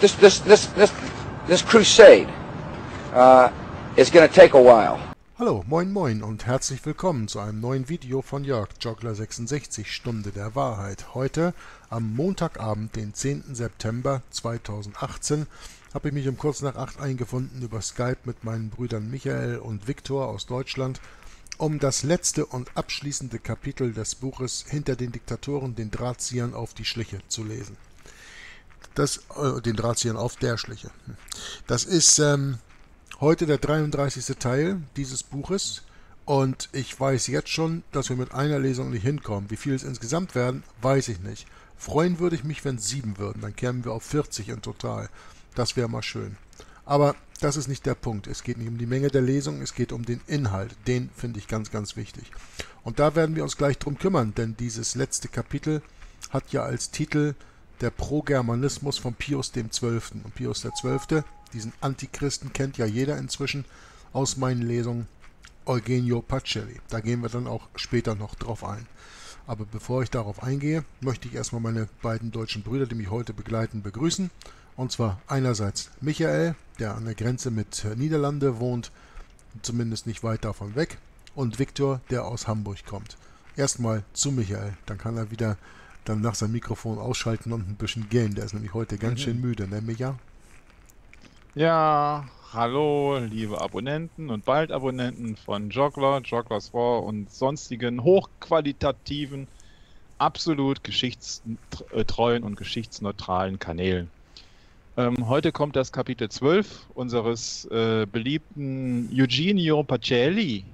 this, this, this, this, this crusade uh, is going to take a while. Hallo, moin moin und herzlich willkommen zu einem neuen Video von Jörg Joggler 66 Stunde der Wahrheit. Heute am Montagabend, den 10. September 2018, habe ich mich um kurz nach 8 eingefunden über Skype mit meinen Brüdern Michael und Viktor aus Deutschland, um das letzte und abschließende Kapitel des Buches Hinter den Diktatoren, den Drahtziehern auf die Schliche zu lesen. Das, äh, den Drahtziehern auf der Schliche. Das ist ähm, Heute der 33. Teil dieses Buches und ich weiß jetzt schon, dass wir mit einer Lesung nicht hinkommen. Wie viel es insgesamt werden, weiß ich nicht. Freuen würde ich mich, wenn es sieben würden, dann kämen wir auf 40 in total. Das wäre mal schön. Aber das ist nicht der Punkt. Es geht nicht um die Menge der Lesungen, es geht um den Inhalt. Den finde ich ganz, ganz wichtig. Und da werden wir uns gleich drum kümmern, denn dieses letzte Kapitel hat ja als Titel der Progermanismus von Pius XII. Und Pius XII diesen Antichristen kennt ja jeder inzwischen aus meinen Lesungen. Eugenio Pacelli. Da gehen wir dann auch später noch drauf ein. Aber bevor ich darauf eingehe, möchte ich erstmal meine beiden deutschen Brüder, die mich heute begleiten, begrüßen. Und zwar einerseits Michael, der an der Grenze mit Niederlande wohnt, zumindest nicht weit davon weg, und Viktor, der aus Hamburg kommt. Erstmal zu Michael, dann kann er wieder dann nach seinem Mikrofon ausschalten und ein bisschen gehen. Der ist nämlich heute ganz mhm. schön müde, ne Micha? Ja, hallo, liebe Abonnenten und bald Abonnenten von Joggler, Jogglers War und sonstigen hochqualitativen, absolut geschichtstreuen und geschichtsneutralen Kanälen. Ähm, heute kommt das Kapitel 12 unseres äh, beliebten Eugenio Pacelli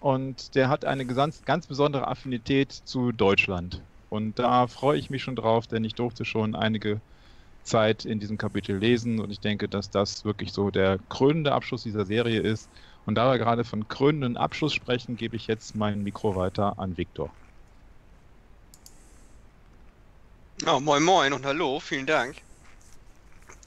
und der hat eine ganz, ganz besondere Affinität zu Deutschland. Und da freue ich mich schon drauf, denn ich durfte schon einige Zeit in diesem Kapitel lesen und ich denke, dass das wirklich so der krönende Abschluss dieser Serie ist. Und da wir gerade von krönenden Abschluss sprechen, gebe ich jetzt mein Mikro weiter an Viktor. Ja, moin moin und hallo, vielen Dank.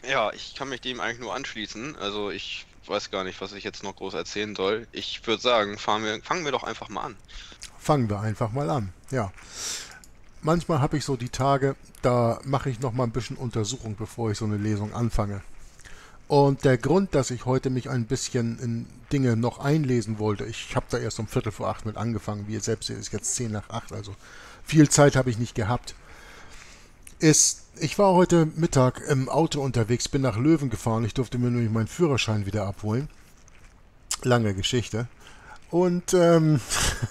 Ja, ich kann mich dem eigentlich nur anschließen. Also ich weiß gar nicht, was ich jetzt noch groß erzählen soll. Ich würde sagen, wir, fangen wir doch einfach mal an. Fangen wir einfach mal an, ja manchmal habe ich so die Tage, da mache ich noch mal ein bisschen Untersuchung, bevor ich so eine Lesung anfange. Und der Grund, dass ich heute mich ein bisschen in Dinge noch einlesen wollte, ich habe da erst um Viertel vor acht mit angefangen, wie ihr selbst seht, ist jetzt zehn nach acht, also viel Zeit habe ich nicht gehabt, ist, ich war heute Mittag im Auto unterwegs, bin nach Löwen gefahren, ich durfte mir nämlich meinen Führerschein wieder abholen. Lange Geschichte. Und ähm,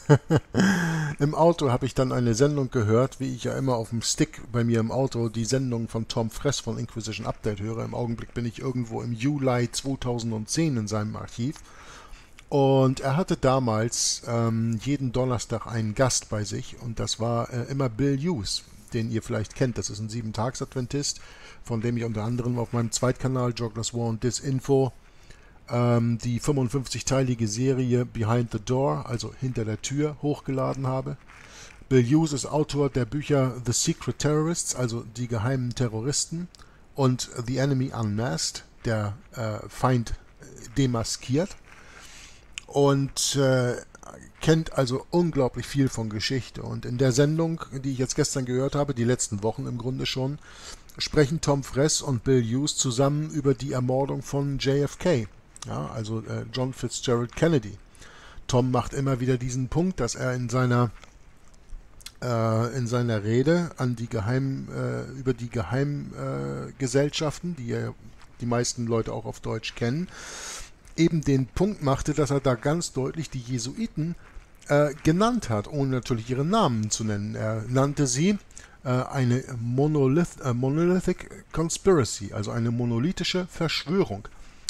im Auto habe ich dann eine Sendung gehört, wie ich ja immer auf dem Stick bei mir im Auto die Sendung von Tom Fress von Inquisition Update höre. Im Augenblick bin ich irgendwo im Juli 2010 in seinem Archiv. Und er hatte damals ähm, jeden Donnerstag einen Gast bei sich und das war äh, immer Bill Hughes, den ihr vielleicht kennt. Das ist ein Sieben-Tags-Adventist, von dem ich unter anderem auf meinem Zweitkanal Jogglers War und Disinfo ähm, die 55-teilige Serie Behind the Door, also hinter der Tür, hochgeladen habe. Bill Hughes ist Autor der Bücher The Secret Terrorists, also die geheimen Terroristen, und The Enemy Unmasked, der äh, Feind demaskiert. Und äh, kennt also unglaublich viel von Geschichte. Und in der Sendung, die ich jetzt gestern gehört habe, die letzten Wochen im Grunde schon, sprechen Tom Fress und Bill Hughes zusammen über die Ermordung von JFK. Ja, also äh, John Fitzgerald Kennedy. Tom macht immer wieder diesen Punkt, dass er in seiner äh, in seiner Rede an die Geheim äh, über die Geheimgesellschaften, die ja die meisten Leute auch auf Deutsch kennen, eben den Punkt machte, dass er da ganz deutlich die Jesuiten äh, genannt hat, ohne natürlich ihre Namen zu nennen. Er nannte sie äh, eine Monolith, äh, Monolithic Conspiracy, also eine monolithische Verschwörung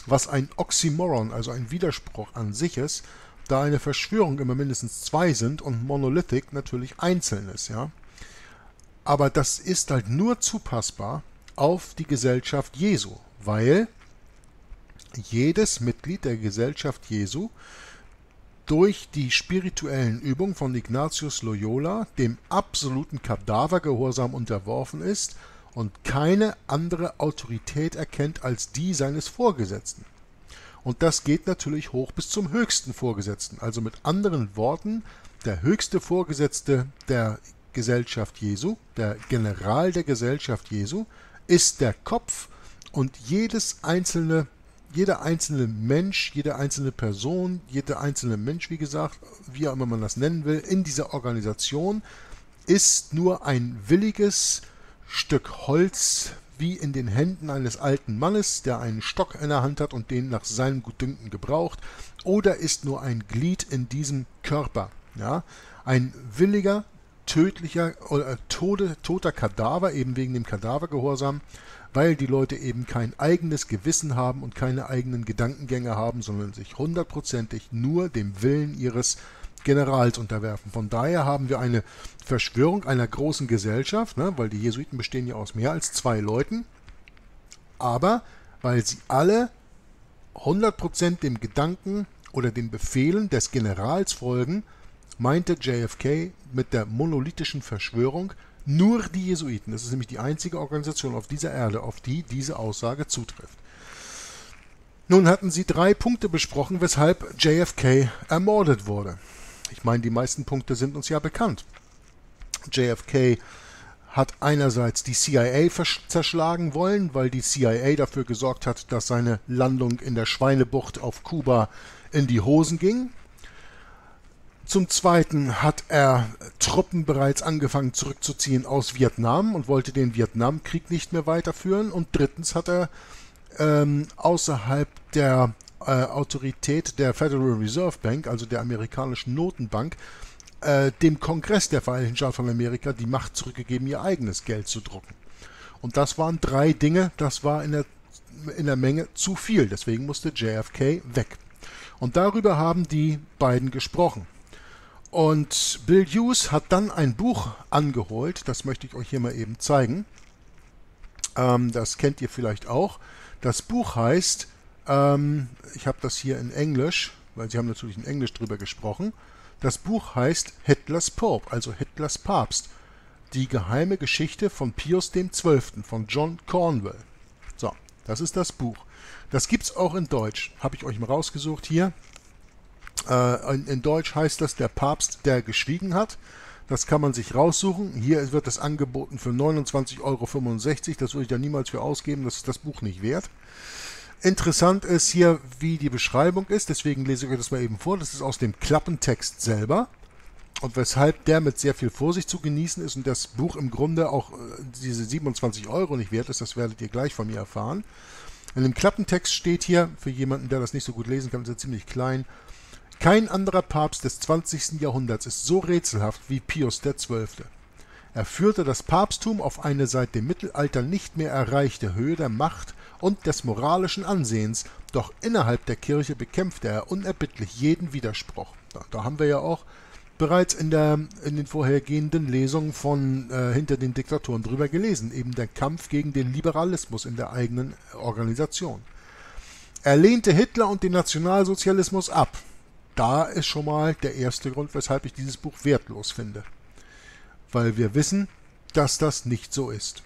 was ein Oxymoron, also ein Widerspruch an sich ist, da eine Verschwörung immer mindestens zwei sind und Monolithic natürlich einzeln ist, ja. Aber das ist halt nur zupassbar auf die Gesellschaft Jesu, weil jedes Mitglied der Gesellschaft Jesu durch die spirituellen Übungen von Ignatius Loyola dem absoluten Kadavergehorsam unterworfen ist und keine andere Autorität erkennt als die seines Vorgesetzten. Und das geht natürlich hoch bis zum höchsten Vorgesetzten. Also mit anderen Worten, der höchste Vorgesetzte der Gesellschaft Jesu, der General der Gesellschaft Jesu, ist der Kopf Und jedes einzelne, jeder einzelne Mensch, jede einzelne Person, jeder einzelne Mensch, wie gesagt, wie auch immer man das nennen will, in dieser Organisation ist nur ein williges Stück Holz wie in den Händen eines alten Mannes, der einen Stock in der Hand hat und den nach seinem Gutdünken gebraucht, oder ist nur ein Glied in diesem Körper. Ja? Ein williger, tödlicher oder äh, tode, toter Kadaver, eben wegen dem Kadavergehorsam, weil die Leute eben kein eigenes Gewissen haben und keine eigenen Gedankengänge haben, sondern sich hundertprozentig nur dem Willen ihres Generals unterwerfen. Von daher haben wir eine Verschwörung einer großen Gesellschaft, ne, weil die Jesuiten bestehen ja aus mehr als zwei Leuten, aber weil sie alle 100% dem Gedanken oder den Befehlen des Generals folgen, meinte JFK mit der monolithischen Verschwörung nur die Jesuiten. Das ist nämlich die einzige Organisation auf dieser Erde, auf die diese Aussage zutrifft. Nun hatten sie drei Punkte besprochen, weshalb JFK ermordet wurde. Ich meine, die meisten Punkte sind uns ja bekannt. JFK hat einerseits die CIA zerschlagen wollen, weil die CIA dafür gesorgt hat, dass seine Landung in der Schweinebucht auf Kuba in die Hosen ging. Zum Zweiten hat er Truppen bereits angefangen zurückzuziehen aus Vietnam und wollte den Vietnamkrieg nicht mehr weiterführen. Und drittens hat er ähm, außerhalb der äh, Autorität der Federal Reserve Bank, also der amerikanischen Notenbank, äh, dem Kongress der Vereinigten Staaten von Amerika die Macht zurückgegeben, ihr eigenes Geld zu drucken. Und das waren drei Dinge, das war in der, in der Menge zu viel. Deswegen musste JFK weg. Und darüber haben die beiden gesprochen. Und Bill Hughes hat dann ein Buch angeholt, das möchte ich euch hier mal eben zeigen. Ähm, das kennt ihr vielleicht auch. Das Buch heißt, ähm, ich habe das hier in Englisch, weil sie haben natürlich in Englisch drüber gesprochen. Das Buch heißt Hitlers Pope, also Hitlers Papst. Die geheime Geschichte von Pius XII. von John Cornwell. So, das ist das Buch. Das gibt es auch in Deutsch. Habe ich euch mal rausgesucht hier. Äh, in, in, Deutsch heißt das der Papst, der geschwiegen hat. Das kann man sich raussuchen. Hier wird das angeboten für 29,65 Euro. Das würde ich da niemals für ausgeben. Das ist das Buch nicht wert. Interessant ist hier, wie die Beschreibung ist. Deswegen lese ich euch das mal eben vor. Das ist aus dem Klappentext selber. Und weshalb der mit sehr viel Vorsicht zu genießen ist und das Buch im Grunde auch äh, diese 27 Euro nicht wert ist, das werdet ihr gleich von mir erfahren. In dem Klappentext steht hier, für jemanden, der das nicht so gut lesen kann, ist er ziemlich klein, kein anderer Papst des 20. Jahrhunderts ist so rätselhaft wie Pius XII. Er führte das Papsttum auf eine seit dem Mittelalter nicht mehr erreichte Höhe der Macht und des moralischen Ansehens, doch innerhalb der Kirche bekämpfte er unerbittlich jeden Widerspruch. Da, da haben wir ja auch bereits in, der, in den vorhergehenden Lesungen von äh, Hinter den Diktatoren drüber gelesen, eben der Kampf gegen den Liberalismus in der eigenen Organisation. Er lehnte Hitler und den Nationalsozialismus ab, da ist schon mal der erste Grund, weshalb ich dieses Buch wertlos finde. Weil wir wissen, dass das nicht so ist.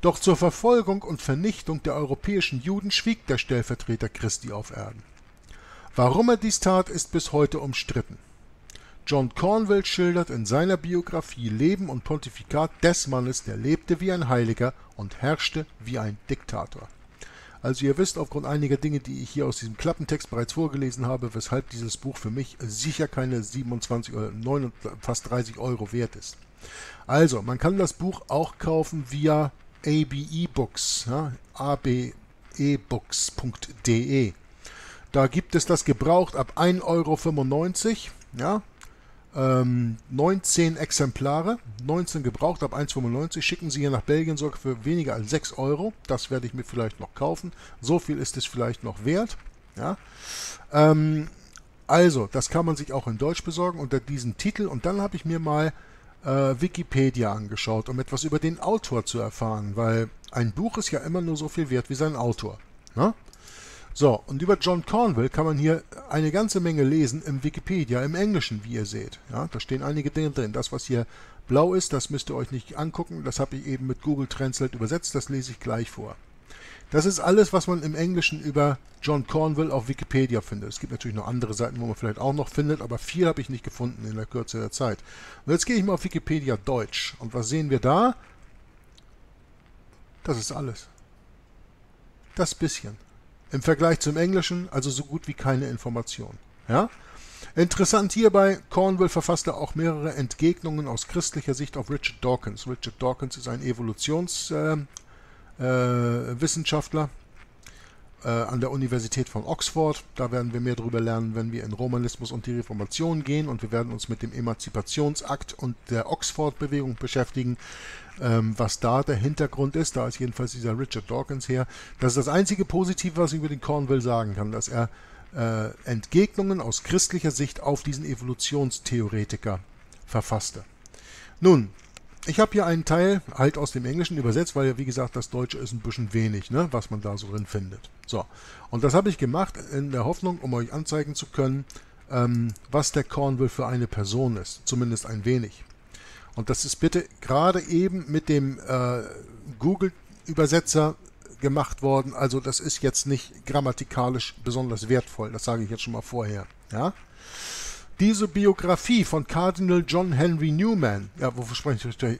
Doch zur Verfolgung und Vernichtung der europäischen Juden schwieg der Stellvertreter Christi auf Erden. Warum er dies tat, ist bis heute umstritten. John Cornwell schildert in seiner Biografie Leben und Pontifikat des Mannes, der lebte wie ein Heiliger und herrschte wie ein Diktator. Also ihr wisst aufgrund einiger Dinge, die ich hier aus diesem Klappentext bereits vorgelesen habe, weshalb dieses Buch für mich sicher keine 27 oder 9, fast 30 Euro wert ist. Also, man kann das Buch auch kaufen via ABE ja, abebooks.de. Da gibt es das gebraucht ab 1,95 Euro, ja, ähm, 19 Exemplare, 19 gebraucht ab 1,95. Schicken Sie hier nach Belgien sogar für weniger als 6 Euro. Das werde ich mir vielleicht noch kaufen. So viel ist es vielleicht noch wert. Ja. Ähm, also, das kann man sich auch in Deutsch besorgen unter diesem Titel. Und dann habe ich mir mal äh, Wikipedia angeschaut, um etwas über den Autor zu erfahren, weil ein Buch ist ja immer nur so viel wert wie sein Autor. Ne? So, und über John Cornwell kann man hier eine ganze Menge lesen im Wikipedia, im Englischen, wie ihr seht. Ja, da stehen einige Dinge drin. Das, was hier blau ist, das müsst ihr euch nicht angucken. Das habe ich eben mit Google Translate übersetzt. Das lese ich gleich vor. Das ist alles, was man im Englischen über John Cornwell auf Wikipedia findet. Es gibt natürlich noch andere Seiten, wo man vielleicht auch noch findet, aber viel habe ich nicht gefunden in der Kürze der Zeit. Und jetzt gehe ich mal auf Wikipedia Deutsch. Und was sehen wir da? Das ist alles. das bisschen. Im Vergleich zum Englischen also so gut wie keine Information. Ja? Interessant hierbei, Cornwell verfasste auch mehrere Entgegnungen aus christlicher Sicht auf Richard Dawkins. Richard Dawkins ist ein Evolutionswissenschaftler äh, äh, an der Universität von Oxford. Da werden wir mehr darüber lernen, wenn wir in Romanismus und die Reformation gehen. Und wir werden uns mit dem Emanzipationsakt und der Oxford-Bewegung beschäftigen, ähm, was da der Hintergrund ist. Da ist jedenfalls dieser Richard Dawkins her. Das ist das einzige Positive, was ich über den Cornwell sagen kann, dass er äh, Entgegnungen aus christlicher Sicht auf diesen Evolutionstheoretiker verfasste. Nun, ich habe hier einen Teil halt aus dem Englischen übersetzt, weil ja wie gesagt das Deutsche ist ein bisschen wenig, ne, was man da so drin findet. So, und das habe ich gemacht in der Hoffnung, um euch anzeigen zu können, ähm, was der Cornwall für eine Person ist, zumindest ein wenig. Und das ist bitte gerade eben mit dem äh, Google-Übersetzer gemacht worden. Also das ist jetzt nicht grammatikalisch besonders wertvoll, das sage ich jetzt schon mal vorher. Ja? Diese Biografie von Cardinal John Henry Newman, ja, wovon spricht der,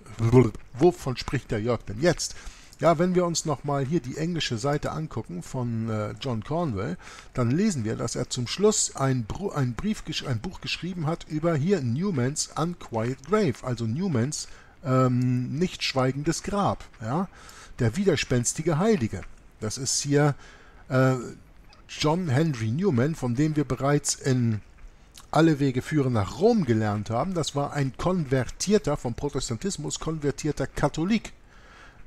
wovon spricht der Jörg denn jetzt? Ja, wenn wir uns nochmal hier die englische Seite angucken von äh, John Cornwell, dann lesen wir, dass er zum Schluss ein, ein, Brief, ein Buch geschrieben hat über hier Newmans Unquiet Grave, also Newmans ähm, nicht schweigendes Grab, ja, der widerspenstige Heilige. Das ist hier äh, John Henry Newman, von dem wir bereits in alle Wege führen nach Rom gelernt haben, das war ein konvertierter, vom Protestantismus konvertierter Katholik,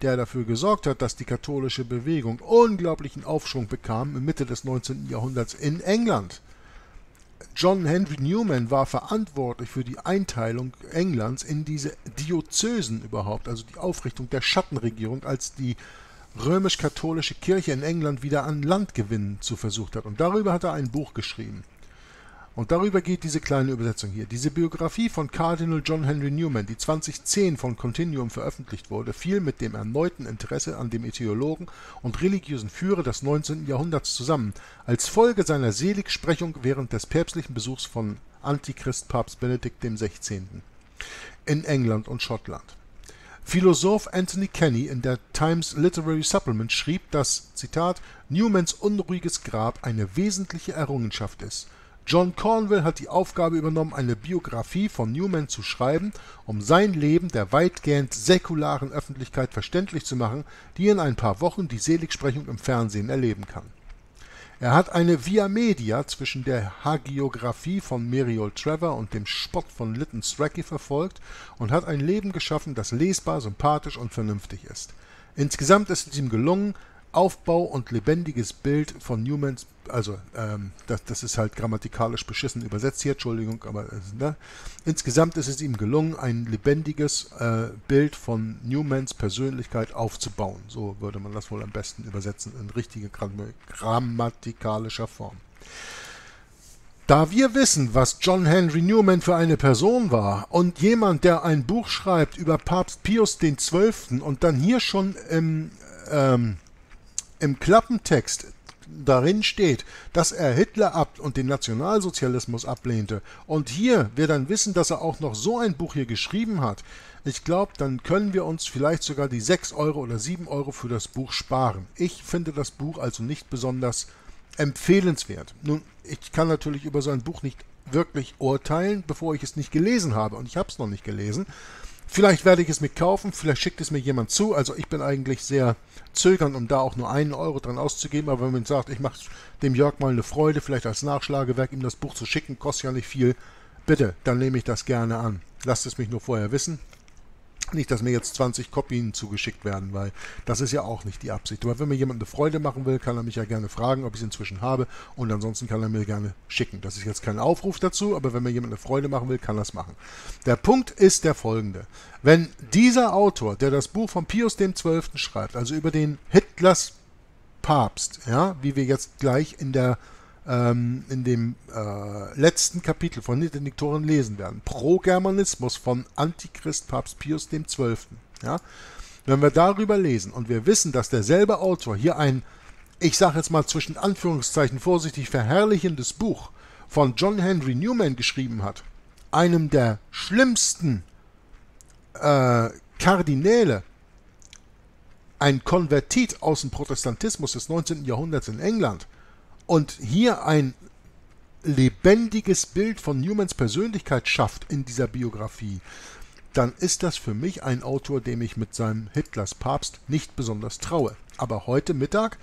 der dafür gesorgt hat, dass die katholische Bewegung unglaublichen Aufschwung bekam Mitte des 19. Jahrhunderts in England. John Henry Newman war verantwortlich für die Einteilung Englands in diese Diözesen überhaupt, also die Aufrichtung der Schattenregierung, als die römisch-katholische Kirche in England wieder an Landgewinn zu versucht hat. Und darüber hat er ein Buch geschrieben. Und darüber geht diese kleine Übersetzung hier. Diese Biografie von Cardinal John Henry Newman, die 2010 von Continuum veröffentlicht wurde, fiel mit dem erneuten Interesse an dem Theologen und religiösen Führer des 19. Jahrhunderts zusammen, als Folge seiner Seligsprechung während des päpstlichen Besuchs von Antichrist Papst Benedikt XVI. in England und Schottland. Philosoph Anthony Kenny in der Times Literary Supplement schrieb, dass Zitat Newmans unruhiges Grab eine wesentliche Errungenschaft ist John Cornwell hat die Aufgabe übernommen, eine Biografie von Newman zu schreiben, um sein Leben der weitgehend säkularen Öffentlichkeit verständlich zu machen, die in ein paar Wochen die Seligsprechung im Fernsehen erleben kann er hat eine Via Media zwischen der Hagiographie von Meriol Trevor und dem Spott von Lytton Strachey verfolgt und hat ein Leben geschaffen, das lesbar, sympathisch und vernünftig ist. Insgesamt ist es ihm gelungen Aufbau und lebendiges Bild von Newmans, also ähm, das, das ist halt grammatikalisch beschissen übersetzt hier, Entschuldigung, aber äh, ne? insgesamt ist es ihm gelungen, ein lebendiges äh, Bild von Newmans Persönlichkeit aufzubauen. So würde man das wohl am besten übersetzen in richtige grammatikalischer Form. Da wir wissen, was John Henry Newman für eine Person war und jemand, der ein Buch schreibt über Papst Pius XII. und dann hier schon im ähm, im Klappentext darin steht, dass er Hitler ab und den Nationalsozialismus ablehnte, und hier wir dann wissen, dass er auch noch so ein Buch hier geschrieben hat, ich glaube, dann können wir uns vielleicht sogar die 6 Euro oder 7 Euro für das Buch sparen. Ich finde das Buch also nicht besonders empfehlenswert. Nun, ich kann natürlich über so ein Buch nicht wirklich urteilen, bevor ich es nicht gelesen habe, und ich habe es noch nicht gelesen. Vielleicht werde ich es mir kaufen, vielleicht schickt es mir jemand zu. Also ich bin eigentlich sehr zögernd, um da auch nur einen Euro dran auszugeben. Aber wenn man sagt, ich mache dem Jörg mal eine Freude, vielleicht als Nachschlagewerk ihm das Buch zu schicken, kostet ja nicht viel. Bitte, dann nehme ich das gerne an. Lasst es mich nur vorher wissen. Nicht, dass mir jetzt 20 Kopien zugeschickt werden, weil das ist ja auch nicht die Absicht. Aber wenn mir jemand eine Freude machen will, kann er mich ja gerne fragen, ob ich es inzwischen habe. Und ansonsten kann er mir gerne schicken. Das ist jetzt kein Aufruf dazu, aber wenn mir jemand eine Freude machen will, kann er es machen. Der Punkt ist der folgende. Wenn dieser Autor, der das Buch von Pius XII. schreibt, also über den Hitlers Papst, ja, wie wir jetzt gleich in der ähm, in dem äh, letzten Kapitel von den Diktoren lesen werden. Pro-Germanismus von Antichrist Papst Pius XII. Ja? Wenn wir darüber lesen und wir wissen, dass derselbe Autor hier ein, ich sage jetzt mal zwischen Anführungszeichen vorsichtig verherrlichendes Buch von John Henry Newman geschrieben hat, einem der schlimmsten äh, Kardinäle ein Konvertit aus dem Protestantismus des 19. Jahrhunderts in England und hier ein lebendiges Bild von Newmans Persönlichkeit schafft in dieser Biografie, dann ist das für mich ein Autor, dem ich mit seinem Hitlers Papst nicht besonders traue. Aber heute Mittag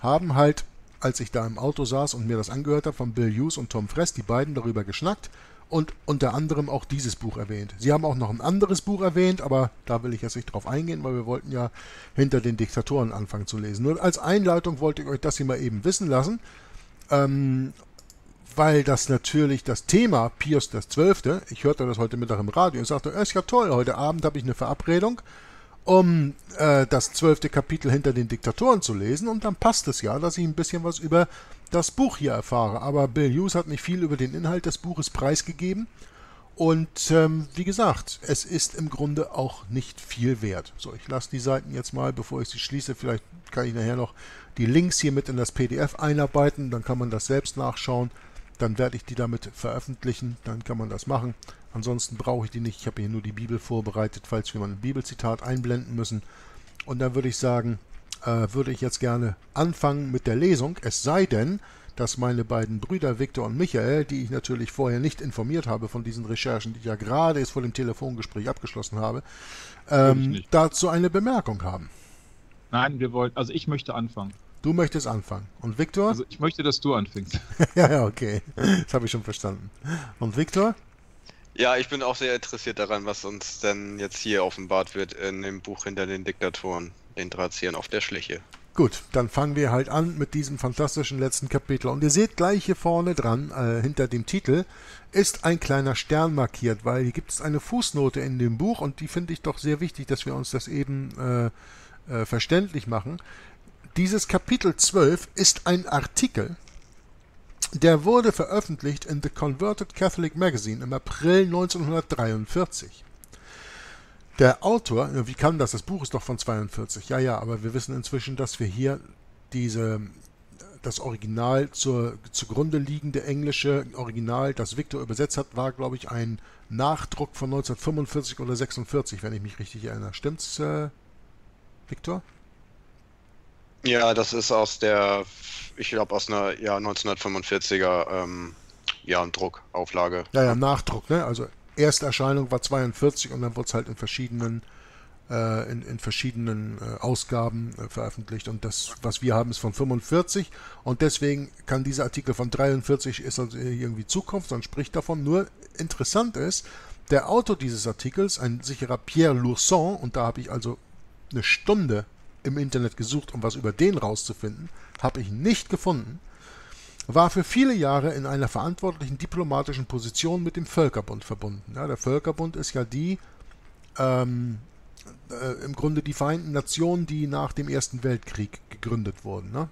haben halt, als ich da im Auto saß und mir das angehört habe, von Bill Hughes und Tom Fress, die beiden darüber geschnackt und unter anderem auch dieses Buch erwähnt. Sie haben auch noch ein anderes Buch erwähnt, aber da will ich jetzt nicht drauf eingehen, weil wir wollten ja hinter den Diktatoren anfangen zu lesen. Nur als Einleitung wollte ich euch das hier mal eben wissen lassen. Ähm, weil das natürlich das Thema Pius XII., ich hörte das heute Mittag im Radio und sagte, ist ja toll, heute Abend habe ich eine Verabredung, um äh, das zwölfte Kapitel hinter den Diktatoren zu lesen und dann passt es ja, dass ich ein bisschen was über das Buch hier erfahre. Aber Bill Hughes hat nicht viel über den Inhalt des Buches preisgegeben und ähm, wie gesagt, es ist im Grunde auch nicht viel wert. So, ich lasse die Seiten jetzt mal, bevor ich sie schließe, vielleicht kann ich nachher noch die Links hier mit in das PDF einarbeiten, dann kann man das selbst nachschauen dann werde ich die damit veröffentlichen, dann kann man das machen. Ansonsten brauche ich die nicht. Ich habe hier nur die Bibel vorbereitet, falls wir mal ein Bibelzitat einblenden müssen. Und dann würde ich sagen, äh, würde ich jetzt gerne anfangen mit der Lesung. Es sei denn, dass meine beiden Brüder Viktor und Michael, die ich natürlich vorher nicht informiert habe von diesen Recherchen, die ich ja gerade jetzt vor dem Telefongespräch abgeschlossen habe, ähm, dazu eine Bemerkung haben. Nein, wir wollten, also ich möchte anfangen. Du möchtest anfangen. Und Viktor? Also ich möchte, dass du anfängst. ja, ja, okay. Das habe ich schon verstanden. Und Viktor? Ja, ich bin auch sehr interessiert daran, was uns denn jetzt hier offenbart wird in dem Buch hinter den Diktatoren, den Drahtziehern auf der Schliche. Gut, dann fangen wir halt an mit diesem fantastischen letzten Kapitel. Und ihr seht gleich hier vorne dran, äh, hinter dem Titel, ist ein kleiner Stern markiert, weil hier gibt es eine Fußnote in dem Buch und die finde ich doch sehr wichtig, dass wir uns das eben äh, äh, verständlich machen. Dieses Kapitel 12 ist ein Artikel, der wurde veröffentlicht in The Converted Catholic Magazine im April 1943. Der Autor, wie kann das? Das Buch ist doch von 42. Ja, ja, aber wir wissen inzwischen, dass wir hier diese das Original zur zugrunde liegende englische Original, das Victor übersetzt hat, war, glaube ich, ein Nachdruck von 1945 oder 46, wenn ich mich richtig erinnere. Stimmt's, äh, Victor? Ja, das ist aus der, ich glaube aus einer ja, 1945er ähm, ja, Druckauflage. Ja, ja, Nachdruck, ne? Also Ersterscheinung war 42 und dann wurde es halt in verschiedenen äh, in, in, verschiedenen äh, Ausgaben äh, veröffentlicht. Und das, was wir haben, ist von 45 und deswegen kann dieser Artikel von 43 ist also irgendwie Zukunft und spricht davon. Nur interessant ist, der Autor dieses Artikels, ein sicherer Pierre Lourson, und da habe ich also eine Stunde im Internet gesucht, um was über den rauszufinden, habe ich nicht gefunden, war für viele Jahre in einer verantwortlichen diplomatischen Position mit dem Völkerbund verbunden. Ja, der Völkerbund ist ja die, ähm, äh, im Grunde die Vereinten Nationen, die nach dem Ersten Weltkrieg gegründet wurden. Ne?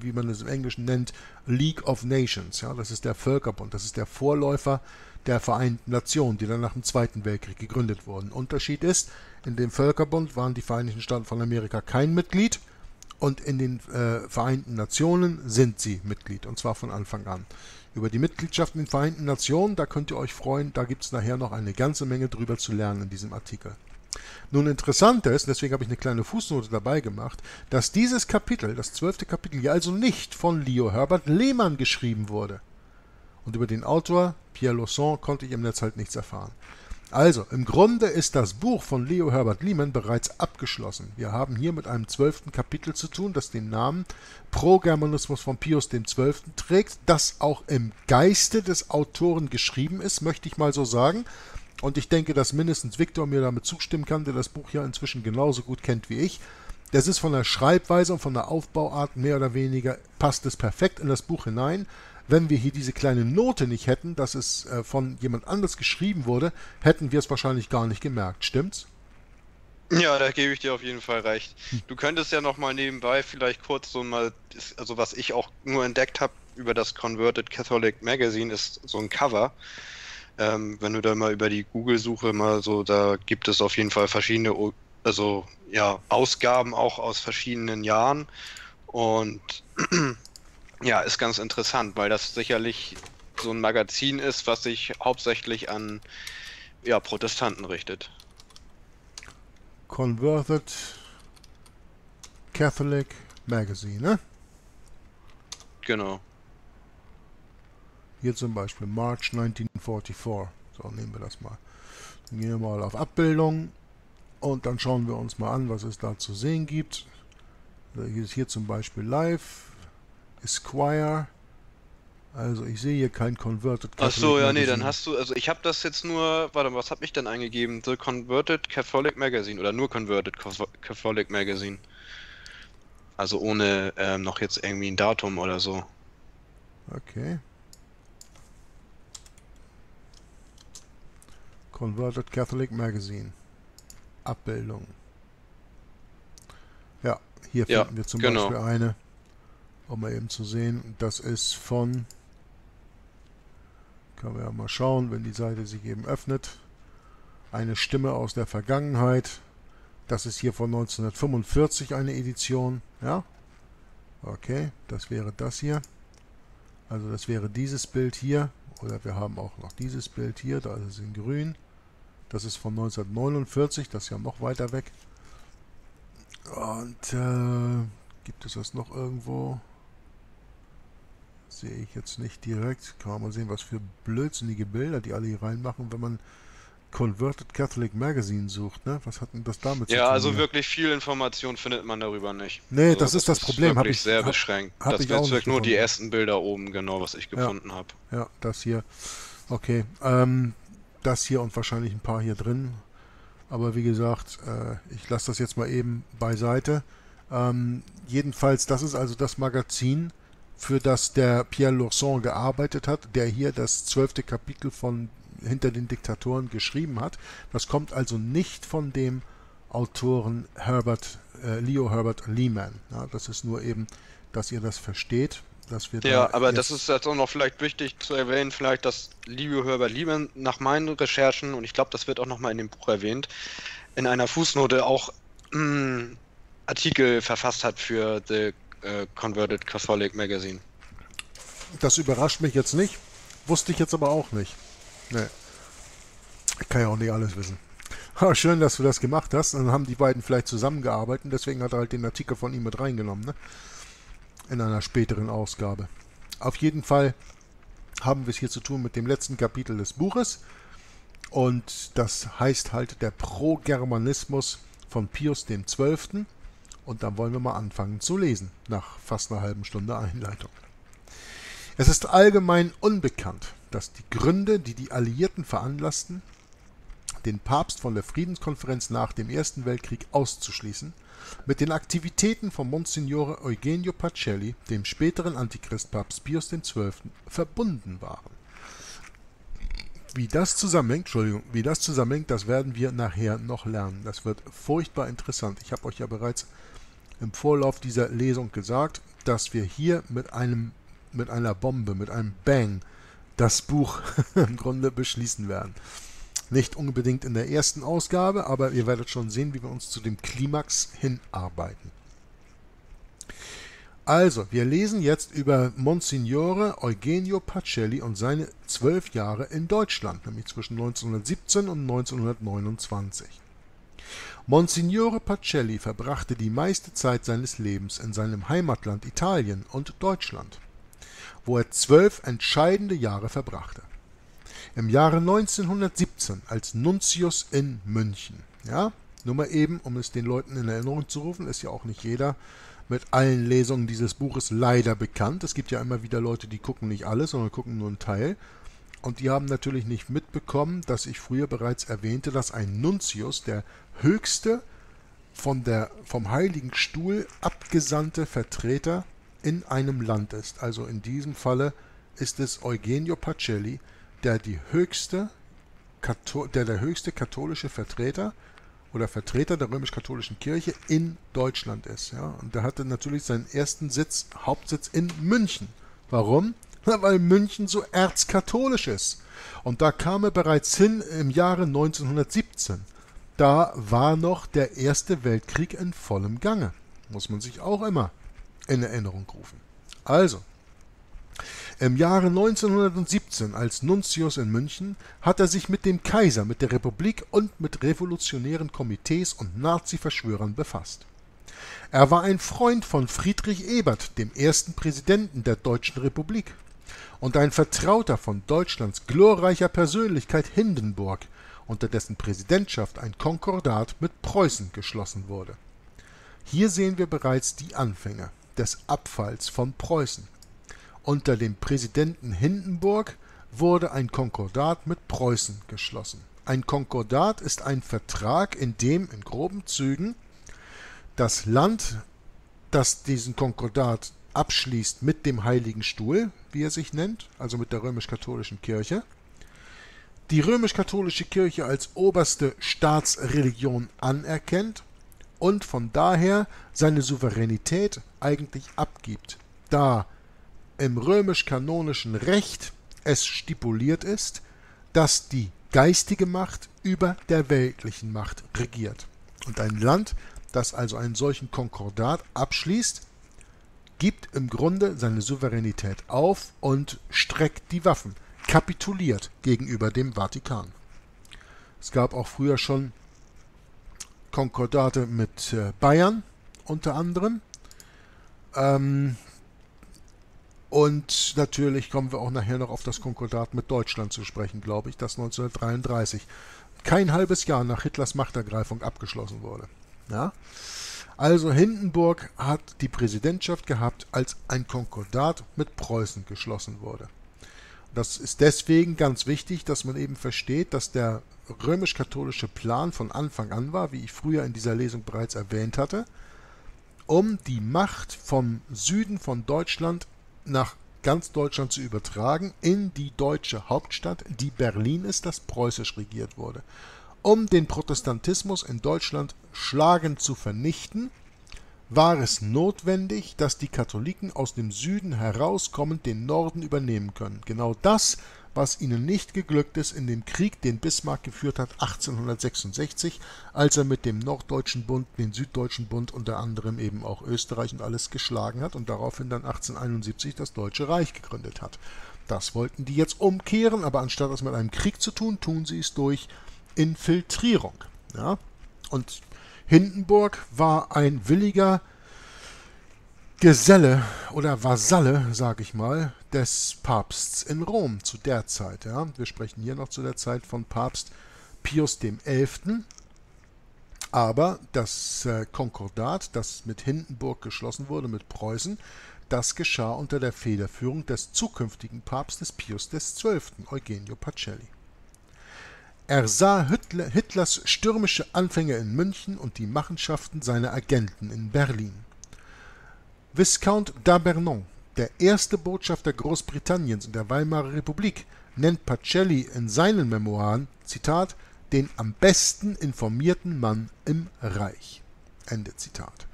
Wie man es im Englischen nennt, League of Nations. Ja? Das ist der Völkerbund, das ist der Vorläufer der Vereinten Nationen, die dann nach dem Zweiten Weltkrieg gegründet wurden. Unterschied ist, in dem Völkerbund waren die Vereinigten Staaten von Amerika kein Mitglied und in den äh, Vereinten Nationen sind sie Mitglied und zwar von Anfang an. Über die Mitgliedschaft in den Vereinten Nationen, da könnt ihr euch freuen, da gibt es nachher noch eine ganze Menge drüber zu lernen in diesem Artikel. Nun interessant ist, deswegen habe ich eine kleine Fußnote dabei gemacht, dass dieses Kapitel, das zwölfte Kapitel, hier also nicht von Leo Herbert Lehmann geschrieben wurde. Und über den Autor, Pierre Lausson, konnte ich im Netz halt nichts erfahren. Also, im Grunde ist das Buch von Leo Herbert Lehman bereits abgeschlossen. Wir haben hier mit einem zwölften Kapitel zu tun, das den Namen Pro-Germanismus von Pius XII. trägt, das auch im Geiste des Autoren geschrieben ist, möchte ich mal so sagen. Und ich denke, dass mindestens Victor mir damit zustimmen kann, der das Buch ja inzwischen genauso gut kennt wie ich. Das ist von der Schreibweise und von der Aufbauart mehr oder weniger, passt es perfekt in das Buch hinein. Wenn wir hier diese kleine Note nicht hätten, dass es äh, von jemand anders geschrieben wurde, hätten wir es wahrscheinlich gar nicht gemerkt. Stimmt's? Ja, da gebe ich dir auf jeden Fall recht. Du könntest ja noch mal nebenbei vielleicht kurz so mal, also was ich auch nur entdeckt habe über das Converted Catholic Magazine ist so ein Cover. Ähm, wenn du da mal über die Google-Suche mal so, da gibt es auf jeden Fall verschiedene, also ja, Ausgaben auch aus verschiedenen Jahren. Und ja, ist ganz interessant, weil das sicherlich so ein Magazin ist, was sich hauptsächlich an ja, Protestanten richtet. Converted Catholic Magazine, ne? Genau. Hier zum Beispiel March 1944. So, nehmen wir das mal. Dann gehen wir mal auf Abbildung und dann schauen wir uns mal an, was es da zu sehen gibt. Hier ist hier zum Beispiel Live, Esquire. Also ich sehe hier kein Converted Ach so, ja, nee, dann hast du, also ich habe das jetzt nur, warte, was habe ich denn eingegeben? The Converted Catholic Magazine oder nur Converted Catholic Magazine. Also ohne ähm, noch jetzt irgendwie ein Datum oder so. Okay. Converted Catholic Magazine. Abbildung. Ja, hier Ja, finden wir zum genau. Beispiel eine, um mal eben zu sehen. Das ist von, können wir ja mal schauen, wenn die Seite sich eben öffnet. Eine Stimme aus der Vergangenheit. Das ist hier von 1945 eine Edition. Ja, okay, das wäre das hier. Also das wäre dieses Bild hier. Oder wir haben auch noch dieses Bild hier, da ist es in grün. Das ist von 1949, das ist ja noch weiter weg. Und äh, gibt es das noch irgendwo? Sehe ich jetzt nicht direkt. Kann man mal sehen, was für blödsinnige Bilder die alle hier reinmachen, wenn man Converted Catholic Magazine sucht. Ne? Was hat denn das damit zu tun? Ja, also hier? wirklich viel Information findet man darüber nicht. Nee, also das ist das Problem, hab Wirklich ich- sehr hab- beschränkt. hab das jetzt nicht nur die ersten Bilder oben, genau, was ich gefunden habe. Ja, das hier. Okay. Ähm, das hier und wahrscheinlich ein paar hier drin. Aber wie gesagt, äh, ich lasse das jetzt mal eben beiseite. Ähm, jedenfalls, das ist also das Magazin, für das der Pierre Laurent gearbeitet hat, der hier das zwölfte Kapitel von Hinter den Diktatoren geschrieben hat. Das kommt also nicht von dem Autoren Herbert, äh, Leo Herbert Lehman. Ja, das ist nur eben, dass ihr das versteht, dass wir Ja, da aber das ist jetzt auch noch vielleicht wichtig zu erwähnen, vielleicht, dass Livio Herbert Lehman nach meinen Recherchen, und ich glaube, das wird auch nochmal in dem Buch erwähnt, in einer Fußnote auch mh, Artikel verfasst hat für The äh, Converted Catholic Magazine. Das überrascht mich jetzt nicht. Wusste ich jetzt aber auch nicht. Nee. Ich kann ja auch nicht alles wissen. Aber schön, dass du das gemacht hast. Dann haben die beiden vielleicht zusammengearbeitet. Deswegen hat er halt den Artikel von ihm mit reingenommen. Ne? In einer späteren Ausgabe. Auf jeden Fall haben wir es hier zu tun mit dem letzten Kapitel des Buches. Und das heißt halt der Pro-Germanismus von Pius XII. Und dann wollen wir mal anfangen zu lesen. Nach fast einer halben Stunde Einleitung. Es ist allgemein unbekannt, dass die Gründe, die die Alliierten veranlassten, den Papst von der Friedenskonferenz nach dem Ersten Weltkrieg auszuschließen, mit den Aktivitäten von Monsignore Eugenio Pacelli, dem späteren Antichristpapst Pius XII., verbunden waren. Wie das zusammenhängt, Entschuldigung, wie das zusammenhängt, das werden wir nachher noch lernen. Das wird furchtbar interessant. Ich habe euch ja bereits im Vorlauf dieser Lesung gesagt, dass wir hier mit einem mit einer Bombe, mit einem Bang das Buch im Grunde beschließen werden. Nicht unbedingt in der ersten Ausgabe, aber ihr werdet schon sehen, wie wir uns zu dem Klimax hinarbeiten. Also, wir lesen jetzt über Monsignore Eugenio Pacelli und seine zwölf Jahre in Deutschland, nämlich zwischen 1917 und 1929. Monsignore Pacelli verbrachte die meiste Zeit seines Lebens in seinem Heimatland Italien und Deutschland, wo er zwölf entscheidende Jahre verbrachte. Im Jahre 1917 als Nuntius in München. Ja, nur mal eben, um es den Leuten in Erinnerung zu rufen, ist ja auch nicht jeder mit allen Lesungen dieses Buches leider bekannt. Es gibt ja immer wieder Leute, die gucken nicht alles, sondern gucken nur einen Teil. Und die haben natürlich nicht mitbekommen, dass ich früher bereits erwähnte, dass ein Nuntius der höchste von der, vom Heiligen Stuhl abgesandte Vertreter in einem Land ist. Also in diesem Falle ist es Eugenio Pacelli, der die höchste, der, der höchste katholische Vertreter oder Vertreter der römisch-katholischen Kirche in Deutschland ist. Ja? Und der hatte natürlich seinen ersten Sitz, Hauptsitz in München. Warum? Weil München so erzkatholisch ist. Und da kam er bereits hin im Jahre 1917. Da war noch der Erste Weltkrieg in vollem Gange. Muss man sich auch immer in Erinnerung rufen. Also, im Jahre 1917 als Nuntius in München hat er sich mit dem Kaiser, mit der Republik und mit revolutionären Komitees und Nazi-Verschwörern befasst. Er war ein Freund von Friedrich Ebert, dem ersten Präsidenten der Deutschen Republik, und ein Vertrauter von Deutschlands glorreicher Persönlichkeit Hindenburg, unter dessen Präsidentschaft ein Konkordat mit Preußen geschlossen wurde. Hier sehen wir bereits die Anfänge des Abfalls von Preußen. Unter dem Präsidenten Hindenburg wurde ein Konkordat mit Preußen geschlossen. Ein Konkordat ist ein Vertrag, in dem in groben Zügen das Land, das diesen Konkordat abschließt mit dem Heiligen Stuhl, wie er sich nennt, also mit der römisch-katholischen Kirche, die römisch-katholische Kirche als oberste Staatsreligion anerkennt und von daher seine Souveränität eigentlich abgibt, da im römisch-kanonischen Recht es stipuliert ist, dass die geistige Macht über der weltlichen Macht regiert. Und ein Land, das also einen solchen Konkordat abschließt, gibt im Grunde seine Souveränität auf und streckt die Waffen, kapituliert gegenüber dem Vatikan. Es gab auch früher schon Konkordate mit äh, Bayern unter anderem. Ähm, und natürlich kommen wir auch nachher noch auf das Konkordat mit Deutschland zu sprechen, glaube ich, das 1933, kein halbes Jahr nach Hitlers Machtergreifung abgeschlossen wurde. Ja? Also Hindenburg hat die Präsidentschaft gehabt, als ein Konkordat mit Preußen geschlossen wurde. Das ist deswegen ganz wichtig, dass man eben versteht, dass der römisch-katholische Plan von Anfang an war, wie ich früher in dieser Lesung bereits erwähnt hatte, um die Macht vom Süden von Deutschland nach ganz Deutschland zu übertragen in die deutsche Hauptstadt, die Berlin ist, das preußisch regiert wurde um den Protestantismus in Deutschland schlagend zu vernichten, war es notwendig, dass die Katholiken aus dem Süden herauskommend den Norden übernehmen können. Genau das, was ihnen nicht geglückt ist in dem Krieg, den Bismarck geführt hat 1866, als er mit dem Norddeutschen Bund, den Süddeutschen Bund, unter anderem eben auch Österreich und alles geschlagen hat und daraufhin dann 1871 das Deutsche Reich gegründet hat. Das wollten die jetzt umkehren, aber anstatt es mit einem Krieg zu tun, tun sie es durch Infiltrierung. Ja? Und Hindenburg war ein williger Geselle oder Vasalle, sage ich mal, des Papsts in Rom zu der Zeit. Ja? Wir sprechen hier noch zu der Zeit von Papst Pius XI. Aber das äh, Konkordat, das mit Hindenburg geschlossen wurde, mit Preußen, das geschah unter der Federführung des zukünftigen Papstes Pius XII., Eugenio Pacelli. Er sah Hitler, Hitlers stürmische Anfänge in München und die Machenschaften seiner Agenten in Berlin. Viscount d'Abernon, der erste Botschafter Großbritanniens in der Weimarer Republik, nennt Pacelli in seinen Memoiren, Zitat, den am besten informierten Mann im Reich. Ende Zitat.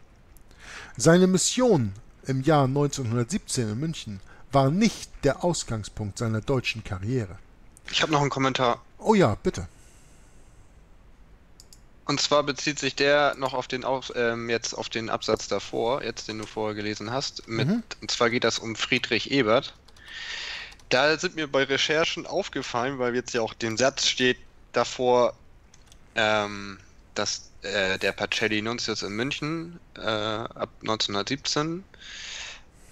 Seine Mission im Jahr 1917 in München war nicht der Ausgangspunkt seiner deutschen Karriere. Ich habe noch einen Kommentar. Oh ja, bitte. Und zwar bezieht sich der noch auf den ähm, jetzt auf den Absatz davor, jetzt den du vorher gelesen hast. Mit, mhm. Und zwar geht das um Friedrich Ebert. Da sind mir bei Recherchen aufgefallen, weil jetzt ja auch den Satz steht davor, ähm, dass äh, der Pacelli Nuntius in München äh, ab 1917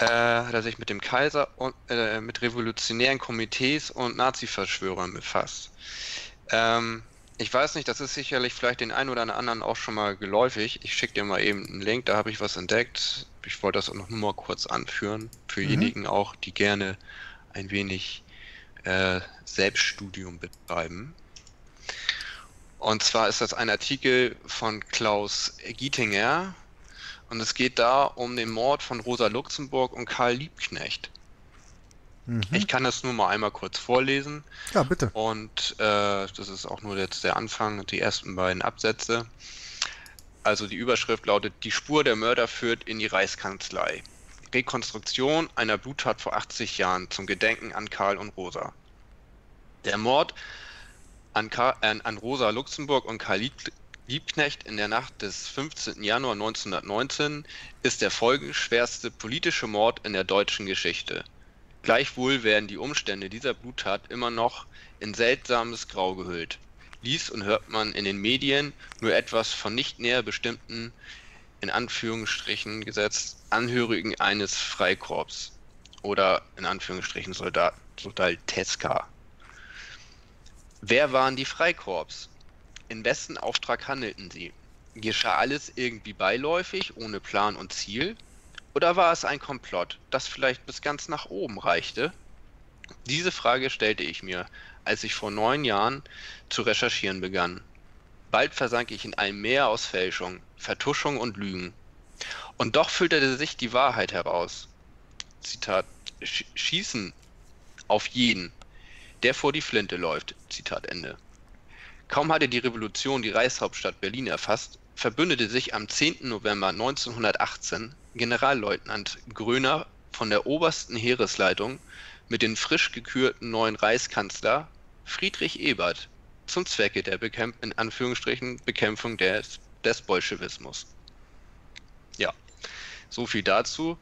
äh, hat er sich mit dem Kaiser und äh, mit revolutionären Komitees und Nazi-Verschwörern befasst. Ähm, ich weiß nicht, das ist sicherlich vielleicht den einen oder anderen auch schon mal geläufig. Ich schicke dir mal eben einen Link, da habe ich was entdeckt. Ich wollte das auch noch nur mal kurz anführen, für mhm. diejenigen auch, die gerne ein wenig äh, Selbststudium betreiben. Und zwar ist das ein Artikel von Klaus Gietinger, und es geht da um den Mord von Rosa Luxemburg und Karl Liebknecht. Mhm. Ich kann das nur mal einmal kurz vorlesen. Ja, bitte. Und äh, das ist auch nur jetzt der Anfang, die ersten beiden Absätze. Also die Überschrift lautet, die Spur der Mörder führt in die Reichskanzlei. Rekonstruktion einer Bluttat vor 80 Jahren zum Gedenken an Karl und Rosa. Der Mord an, Karl, äh, an Rosa Luxemburg und Karl Liebknecht in der Nacht des 15. Januar 1919 ist der folgenschwerste politische Mord in der deutschen Geschichte. Gleichwohl werden die Umstände dieser Bluttat immer noch in seltsames Grau gehüllt. Liest und hört man in den Medien nur etwas von nicht näher bestimmten in Anführungsstrichen gesetzt Angehörigen eines Freikorps oder in Anführungsstrichen Soldat, Soldateska. Wer waren die Freikorps? In wessen Auftrag handelten sie? Geschah alles irgendwie beiläufig, ohne Plan und Ziel? Oder war es ein Komplott, das vielleicht bis ganz nach oben reichte? Diese Frage stellte ich mir, als ich vor neun Jahren zu recherchieren begann. Bald versank ich in einem Meer aus Fälschung, Vertuschung und Lügen. Und doch filterte sich die Wahrheit heraus. Zitat, schießen auf jeden, der vor die Flinte läuft. Zitat Ende. Kaum hatte die Revolution die Reichshauptstadt Berlin erfasst, verbündete sich am 10. November 1918 Generalleutnant Gröner von der obersten Heeresleitung mit dem frisch gekürten neuen Reichskanzler Friedrich Ebert zum Zwecke der Bekämp in Anführungsstrichen Bekämpfung des, des Bolschewismus. Ja, so viel dazu.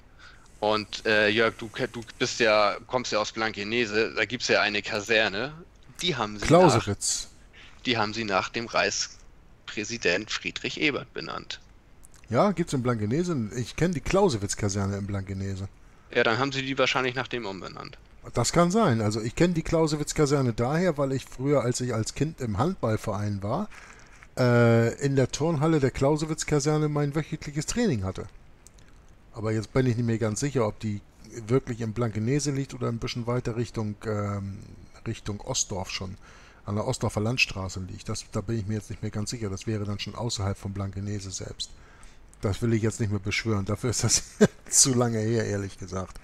Und äh, Jörg, du, du bist ja, kommst ja aus Blankenese, da gibt es ja eine Kaserne, die haben sie Clausewitz. Die haben sie nach dem Reichspräsident Friedrich Ebert benannt. Ja, gibt's in Blankenese. Ich kenne die Clausewitz-Kaserne in Blankenese. Ja, dann haben sie die wahrscheinlich nach dem umbenannt. Das kann sein. Also ich kenne die Clausewitz-Kaserne daher, weil ich früher, als ich als Kind im Handballverein war, äh, in der Turnhalle der Clausewitz-Kaserne mein wöchentliches Training hatte. Aber jetzt bin ich nicht mehr ganz sicher, ob die wirklich in Blankenese liegt oder ein bisschen weiter Richtung, ähm, Richtung Ostdorf schon, an der Ostdorfer Landstraße liegt. Das, da bin ich mir jetzt nicht mehr ganz sicher. Das wäre dann schon außerhalb von Blankenese selbst. Das will ich jetzt nicht mehr beschwören. Dafür ist das zu lange her, ehrlich gesagt.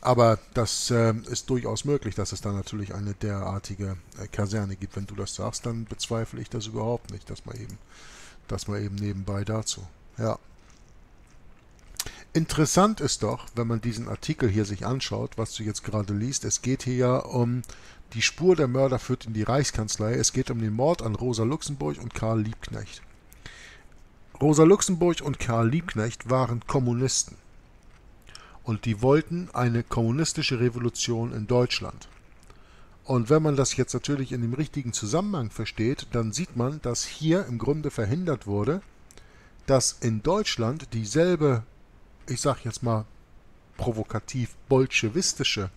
Aber das äh, ist durchaus möglich, dass es da natürlich eine derartige äh, Kaserne gibt. Wenn du das sagst, dann bezweifle ich das überhaupt nicht. Das mal eben, das mal eben nebenbei dazu. Ja. Interessant ist doch, wenn man diesen Artikel hier sich anschaut, was du jetzt gerade liest, es geht hier ja um die Spur der Mörder führt in die Reichskanzlei. Es geht um den Mord an Rosa Luxemburg und Karl Liebknecht. Rosa Luxemburg und Karl Liebknecht waren Kommunisten. Und die wollten eine kommunistische Revolution in Deutschland. Und wenn man das jetzt natürlich in dem richtigen Zusammenhang versteht, dann sieht man, dass hier im Grunde verhindert wurde, dass in Deutschland dieselbe ich sag jetzt mal provokativ bolschewistische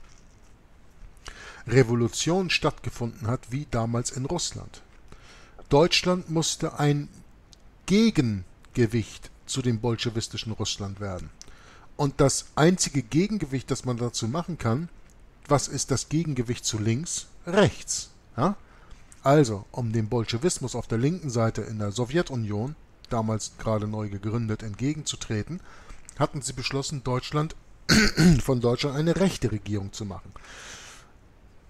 Revolution stattgefunden hat, wie damals in Russland. Deutschland musste ein Gegengewicht zu dem bolschewistischen Russland werden. Und das einzige Gegengewicht, das man dazu machen kann, was ist das Gegengewicht zu links? Rechts. Ja? Also, um dem Bolschewismus auf der linken Seite in der Sowjetunion, damals gerade neu gegründet, entgegenzutreten, hatten sie beschlossen, Deutschland von Deutschland eine rechte Regierung zu machen.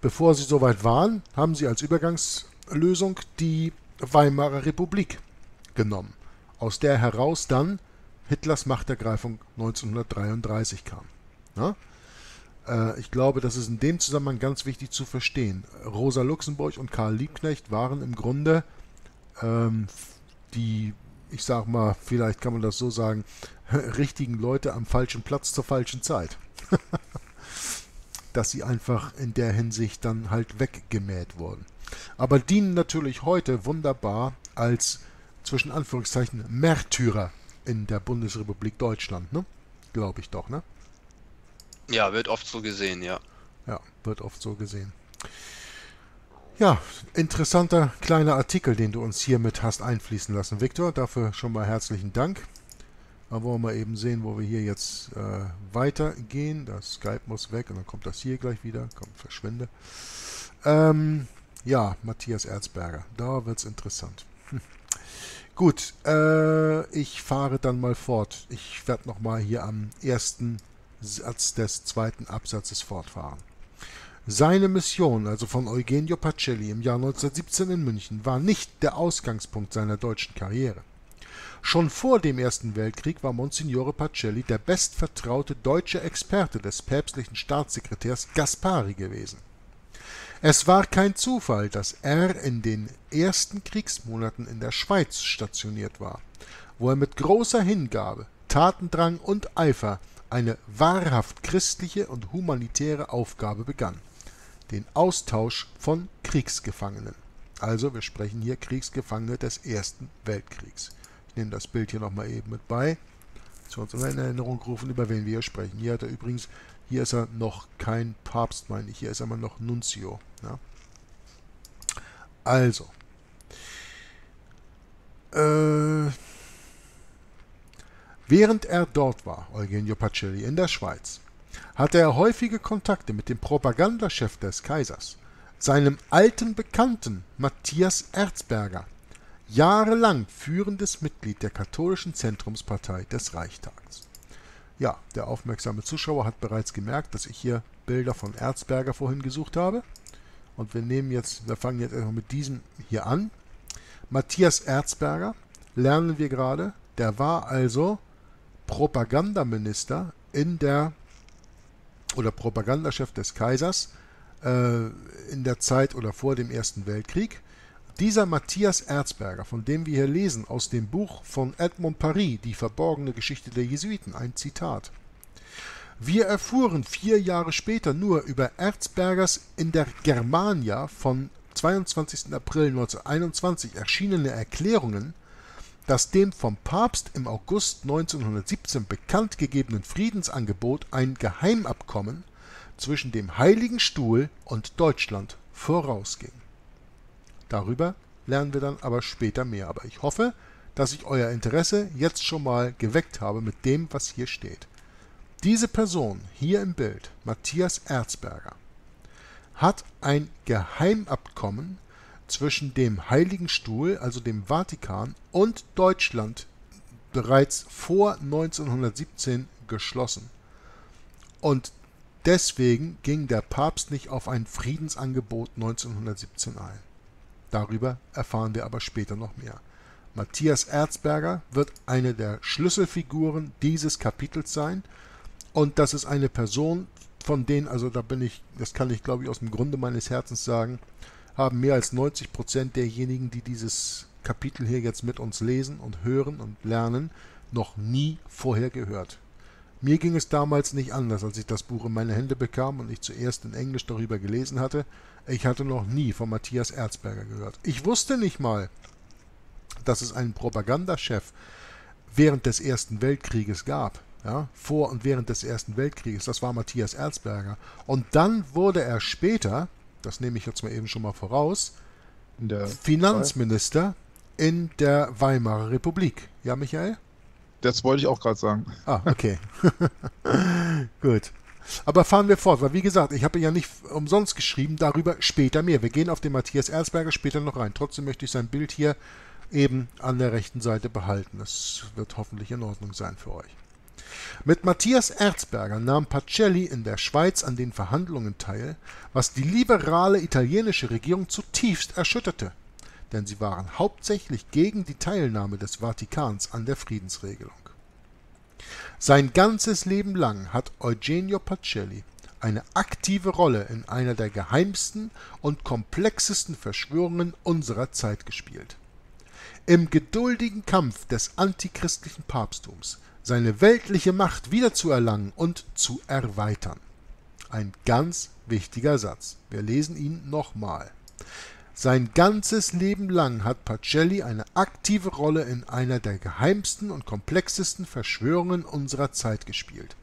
Bevor sie soweit waren, haben sie als Übergangslösung die Weimarer Republik genommen, aus der heraus dann Hitlers Machtergreifung 1933 kam. Ja? Äh, ich glaube, das ist in dem Zusammenhang ganz wichtig zu verstehen. Rosa Luxemburg und Karl Liebknecht waren im Grunde ähm, die, ich sag mal, vielleicht kann man das so sagen, richtigen Leute am falschen Platz zur falschen Zeit. Dass sie einfach in der Hinsicht dann halt weggemäht wurden. Aber dienen natürlich heute wunderbar als zwischen Anführungszeichen Märtyrer in der Bundesrepublik Deutschland, ne? Glaube ich doch, ne? Ja, wird oft so gesehen, ja. Ja, wird oft so gesehen. Ja, interessanter kleiner Artikel, den du uns hiermit hast einfließen lassen, Viktor. Dafür schon mal herzlichen Dank. Dann wollen wir mal eben sehen, wo wir hier jetzt äh, weitergehen. Das Skype muss weg und dann kommt das hier gleich wieder. Komm, verschwinde. Ähm, ja, Matthias Erzberger. Da wird es interessant. Gut, äh, ich fahre dann mal fort. Ich werde nochmal hier am ersten Satz des zweiten Absatzes fortfahren. Seine Mission, also von Eugenio Pacelli im Jahr 1917 in München, war nicht der Ausgangspunkt seiner deutschen Karriere. Schon vor dem Ersten Weltkrieg war Monsignore Pacelli der bestvertraute deutsche Experte des päpstlichen Staatssekretärs Gaspari gewesen. Es war kein Zufall, dass er in den ersten Kriegsmonaten in der Schweiz stationiert war, wo er mit großer Hingabe, Tatendrang und Eifer eine wahrhaft christliche und humanitäre Aufgabe begann, den Austausch von Kriegsgefangenen. Also wir sprechen hier Kriegsgefangene des Ersten Weltkriegs Ich nehme das Bild hier nochmal eben mit bei. Zu uns in Erinnerung rufen, über wen wir hier sprechen. Hier hat er übrigens, hier ist er noch kein Papst, meine ich. Hier ist er immer noch Nunzio. Ja. Also. Äh, während er dort war, Eugenio Pacelli, in der Schweiz, hatte er häufige Kontakte mit dem Propagandachef des Kaisers, seinem alten Bekannten Matthias Erzberger, jahrelang führendes Mitglied der katholischen Zentrumspartei des Reichstags. Ja, der aufmerksame Zuschauer hat bereits gemerkt, dass ich hier Bilder von Erzberger vorhin gesucht habe. Und wir nehmen jetzt, wir fangen jetzt erstmal mit diesem hier an. Matthias Erzberger, lernen wir gerade, der war also Propagandaminister in der oder Propagandachef des Kaisers äh, in der Zeit oder vor dem Ersten Weltkrieg dieser Matthias Erzberger, von dem wir hier lesen aus dem Buch von Edmond Paris, Die verborgene Geschichte der Jesuiten, ein Zitat. Wir erfuhren vier Jahre später nur über Erzbergers in der Germania von 22. April 1921 erschienene Erklärungen, dass dem vom Papst im August 1917 bekannt gegebenen Friedensangebot ein Geheimabkommen zwischen dem Heiligen Stuhl und Deutschland vorausging. Darüber lernen wir dann aber später mehr. Aber ich hoffe, dass ich euer Interesse jetzt schon mal geweckt habe mit dem, was hier steht. Diese Person hier im Bild, Matthias Erzberger, hat ein Geheimabkommen zwischen dem Heiligen Stuhl, also dem Vatikan, und Deutschland bereits vor 1917 geschlossen. Und deswegen ging der Papst nicht auf ein Friedensangebot 1917 ein. Darüber erfahren wir aber später noch mehr. Matthias Erzberger wird eine der Schlüsselfiguren dieses Kapitels sein und das ist eine Person, von denen, also da bin ich, das kann ich glaube ich aus dem Grunde meines Herzens sagen, haben mehr als 90 Prozent derjenigen, die dieses Kapitel hier jetzt mit uns lesen und hören und lernen, noch nie vorher gehört. Mir ging es damals nicht anders, als ich das Buch in meine Hände bekam und ich zuerst in Englisch darüber gelesen hatte. Ich hatte noch nie von Matthias Erzberger gehört. Ich wusste nicht mal, dass es einen Propagandachef während des Ersten Weltkrieges gab. Ja, vor und während des Ersten Weltkrieges. Das war Matthias Erzberger. Und dann wurde er später, das nehme ich jetzt mal eben schon mal voraus, Finanzminister in der Weimarer Republik. Ja, Michael? Das wollte ich auch gerade sagen. Ah, okay. Gut. Aber fahren wir fort, weil wie gesagt, ich habe ja nicht umsonst geschrieben, darüber später mehr. Wir gehen auf den Matthias Erzberger später noch rein. Trotzdem möchte ich sein Bild hier eben an der rechten Seite behalten. Das wird hoffentlich in Ordnung sein für euch. Mit Matthias Erzberger nahm Pacelli in der Schweiz an den Verhandlungen teil, was die liberale italienische Regierung zutiefst erschütterte denn sie waren hauptsächlich gegen die Teilnahme des Vatikans an der Friedensregelung. Sein ganzes Leben lang hat Eugenio Pacelli eine aktive Rolle in einer der geheimsten und komplexesten Verschwörungen unserer Zeit gespielt. Im geduldigen Kampf des antichristlichen Papsttums seine weltliche Macht wiederzuerlangen und zu erweitern. Ein ganz wichtiger Satz. Wir lesen ihn nochmal. Sein ganzes Leben lang hat Pacelli eine aktive Rolle in einer der geheimsten und komplexesten Verschwörungen unserer Zeit gespielt.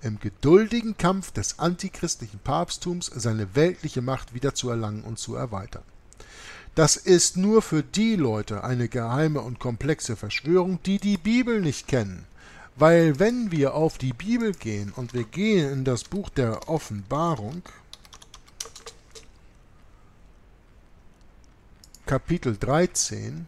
Im geduldigen Kampf des antichristlichen Papsttums seine weltliche Macht wiederzuerlangen und zu erweitern. Das ist nur für die Leute eine geheime und komplexe Verschwörung, die die Bibel nicht kennen. Weil wenn wir auf die Bibel gehen und wir gehen in das Buch der Offenbarung, Kapitel 13,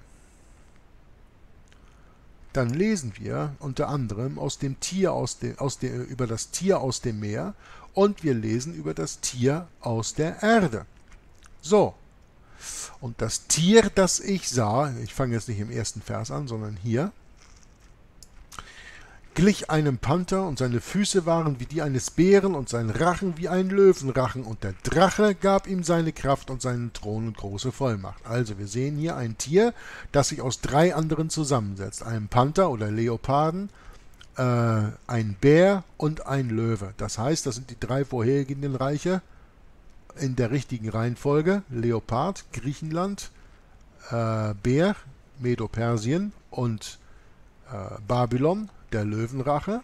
dann lesen wir unter anderem aus dem Tier aus dem, aus dem, über das Tier aus dem Meer und wir lesen über das Tier aus der Erde. So. Und das Tier, das ich sah, ich fange jetzt nicht im ersten Vers an, sondern hier, glich einem Panther, und seine Füße waren wie die eines Bären und sein Rachen wie ein Löwenrachen, und der Drache gab ihm seine Kraft und seinen Thron und große Vollmacht. Also wir sehen hier ein Tier, das sich aus drei anderen zusammensetzt. Einem Panther oder Leoparden, äh, ein Bär und ein Löwe. Das heißt, das sind die drei vorhergehenden Reiche in der richtigen Reihenfolge. Leopard, Griechenland, äh, Bär, Medo-Persien und äh, Babylon, der Löwenrache.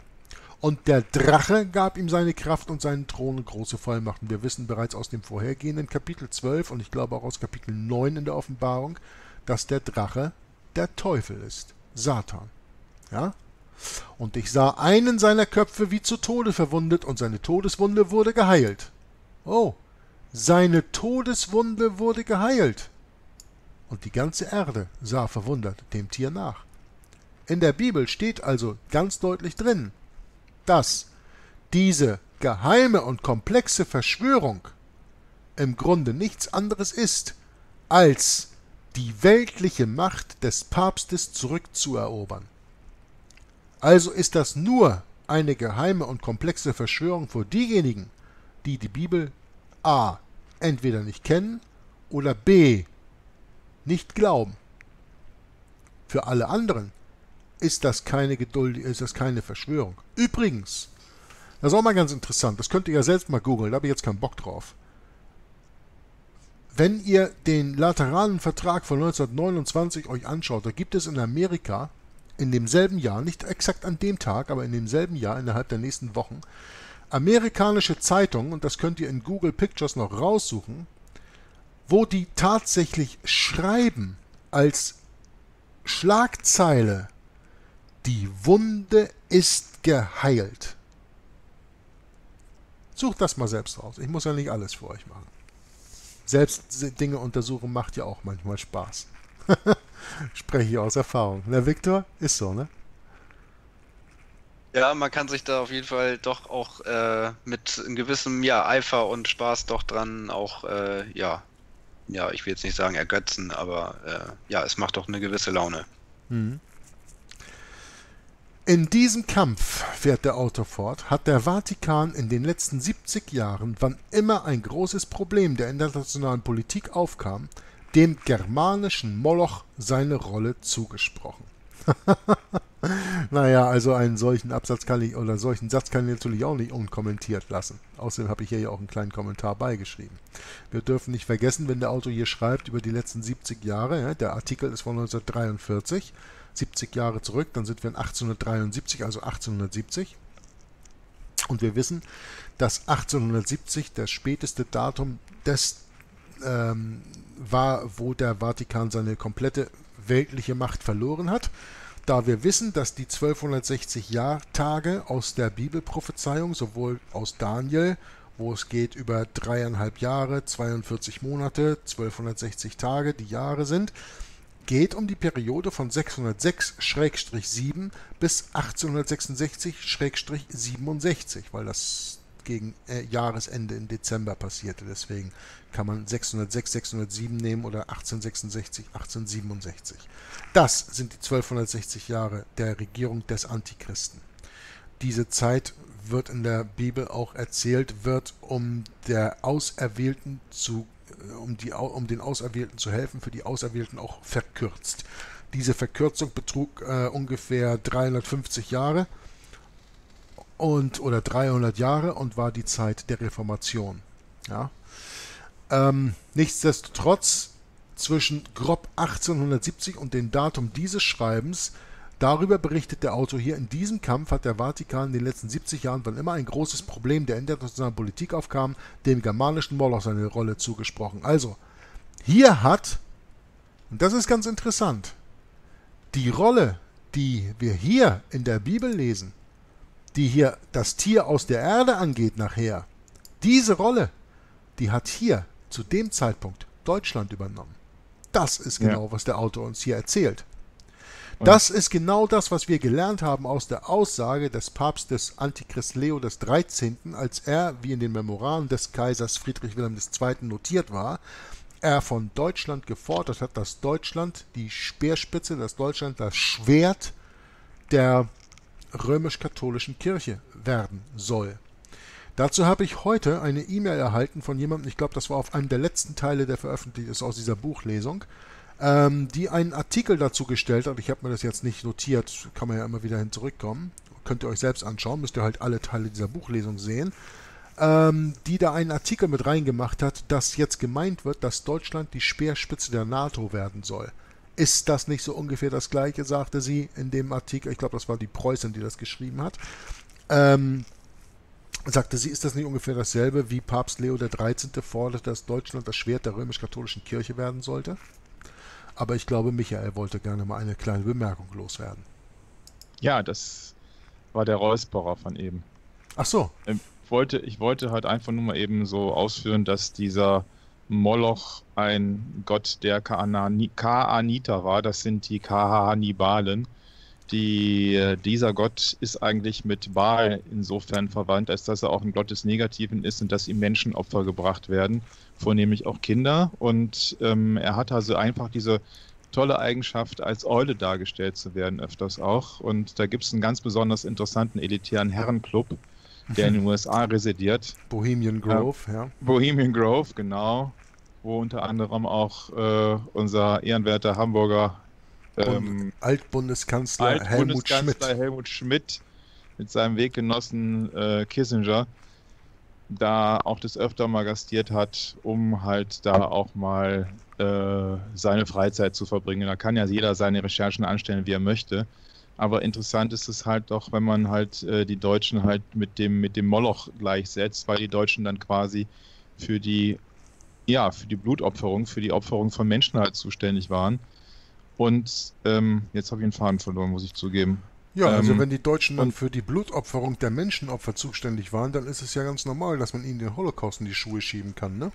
Und der Drache gab ihm seine Kraft und seinen Thron und große Vollmachten. Wir wissen bereits aus dem vorhergehenden Kapitel 12 und ich glaube auch aus Kapitel 9 in der Offenbarung, dass der Drache der Teufel ist, Satan. Ja? Und ich sah einen seiner Köpfe wie zu Tode verwundet, und seine Todeswunde wurde geheilt. Oh, seine Todeswunde wurde geheilt. Und die ganze Erde sah verwundert dem Tier nach. In der Bibel steht also ganz deutlich drin, dass diese geheime und komplexe Verschwörung im Grunde nichts anderes ist, als die weltliche Macht des Papstes zurückzuerobern. Also ist das nur eine geheime und komplexe Verschwörung für diejenigen, die die Bibel a. entweder nicht kennen oder b. nicht glauben. Für alle anderen ist das keine Geduld, ist das keine Verschwörung. Übrigens, das ist auch mal ganz interessant, das könnt ihr ja selbst mal googeln, da habe ich jetzt keinen Bock drauf. Wenn ihr den Lateranen Vertrag von 1929 euch anschaut, da gibt es in Amerika in demselben Jahr, nicht exakt an dem Tag, aber in demselben Jahr, innerhalb der nächsten Wochen, amerikanische Zeitungen, und das könnt ihr in Google Pictures noch raussuchen, wo die tatsächlich schreiben als Schlagzeile die Wunde ist geheilt. Sucht das mal selbst raus. Ich muss ja nicht alles für euch machen. Selbst Dinge untersuchen macht ja auch manchmal Spaß. Spreche ich aus Erfahrung. Na, Viktor, ist so, ne? Ja, man kann sich da auf jeden Fall doch auch äh, mit einem gewissen ja, Eifer und Spaß doch dran auch, äh, ja, ja, ich will jetzt nicht sagen ergötzen, aber äh, ja, es macht doch eine gewisse Laune. Mhm. In diesem Kampf, fährt der Autor fort, hat der Vatikan in den letzten 70 Jahren, wann immer ein großes Problem der internationalen Politik aufkam, dem germanischen Moloch seine Rolle zugesprochen. naja, also einen solchen Absatz kann ich, oder solchen Satz kann ich natürlich auch nicht unkommentiert lassen. Außerdem habe ich hier ja auch einen kleinen Kommentar beigeschrieben. Wir dürfen nicht vergessen, wenn der Autor hier schreibt über die letzten 70 Jahre, ja, der Artikel ist von 1943, 70 Jahre zurück, dann sind wir in 1873, also 1870. Und wir wissen, dass 1870 das späteste Datum des ähm, war, wo der Vatikan seine komplette weltliche Macht verloren hat. Da wir wissen, dass die 1260 Jahrtage aus der Bibelprophezeiung, sowohl aus Daniel, wo es geht über dreieinhalb Jahre, 42 Monate, 1260 Tage, die Jahre sind, geht um die Periode von 606-7 bis 1866-67, weil das gegen äh, Jahresende im Dezember passierte. Deswegen kann man 606, 607 nehmen oder 1866, 1867. Das sind die 1260 Jahre der Regierung des Antichristen. Diese Zeit wird in der Bibel auch erzählt, wird um der Auserwählten zu um, die, um den Auserwählten zu helfen, für die Auserwählten auch verkürzt. Diese Verkürzung betrug äh, ungefähr 350 Jahre und oder 300 Jahre und war die Zeit der Reformation. Ja. Ähm, nichtsdestotrotz zwischen grob 1870 und dem Datum dieses Schreibens Darüber berichtet der Autor hier, in diesem Kampf hat der Vatikan in den letzten 70 Jahren, wann immer ein großes Problem der internationalen Politik aufkam, dem germanischen Moloch seine Rolle zugesprochen. Also, hier hat, und das ist ganz interessant, die Rolle, die wir hier in der Bibel lesen, die hier das Tier aus der Erde angeht nachher, diese Rolle, die hat hier zu dem Zeitpunkt Deutschland übernommen. Das ist genau, ja. was der Autor uns hier erzählt. Das ist genau das, was wir gelernt haben aus der Aussage des Papstes Antichrist Leo XIII., als er, wie in den Memoraren des Kaisers Friedrich Wilhelm II. notiert war, er von Deutschland gefordert hat, dass Deutschland die Speerspitze, dass Deutschland das Schwert der römisch-katholischen Kirche werden soll. Dazu habe ich heute eine E-Mail erhalten von jemandem, ich glaube, das war auf einem der letzten Teile, der veröffentlicht ist aus dieser Buchlesung, ähm, die einen Artikel dazu gestellt hat. Ich habe mir das jetzt nicht notiert, kann man ja immer wieder hin zurückkommen. Könnt ihr euch selbst anschauen, müsst ihr halt alle Teile dieser Buchlesung sehen. Ähm, die da einen Artikel mit reingemacht hat, dass jetzt gemeint wird, dass Deutschland die Speerspitze der NATO werden soll. Ist das nicht so ungefähr das Gleiche, sagte sie in dem Artikel. Ich glaube, das war die Preußin, die das geschrieben hat. Ähm, sagte sie, ist das nicht ungefähr dasselbe, wie Papst Leo XIII. forderte, dass Deutschland das Schwert der römisch-katholischen Kirche werden sollte? Aber ich glaube, Michael wollte gerne mal eine kleine Bemerkung loswerden. Ja, das war der Räusperer von eben. Ach so. Ähm, wollte, ich wollte halt einfach nur mal eben so ausführen, dass dieser Moloch ein Gott der Kaaniter war. Das sind die Kahannibalen. Die, äh, dieser Gott ist eigentlich mit Baal insofern verwandt, als dass er auch ein Gott des Negativen ist und dass ihm Menschenopfer gebracht werden, vornehmlich auch Kinder. Und ähm, er hat also einfach diese tolle Eigenschaft, als Eule dargestellt zu werden, öfters auch. Und da gibt es einen ganz besonders interessanten elitären Herrenclub, der in den USA residiert. Bohemian Grove, ja. ja. Bohemian Grove, genau. Wo unter anderem auch äh, unser ehrenwerter Hamburger ähm, Altbundeskanzler, Altbundeskanzler Helmut Schmidt. Helmut Schmidt mit seinem Weggenossen äh, Kissinger da auch das öfter mal gastiert hat, um halt da auch mal äh, seine Freizeit zu verbringen. Da kann ja jeder seine Recherchen anstellen, wie er möchte. Aber interessant ist es halt doch, wenn man halt äh, die Deutschen halt mit dem, mit dem Moloch gleichsetzt, weil die Deutschen dann quasi für die, ja, für die Blutopferung, für die Opferung von Menschen halt zuständig waren. Und ähm, jetzt habe ich den Faden verloren, muss ich zugeben. Ja, also ähm, wenn die Deutschen dann für die Blutopferung der Menschenopfer zuständig waren, dann ist es ja ganz normal, dass man ihnen den Holocaust in die Schuhe schieben kann, ne?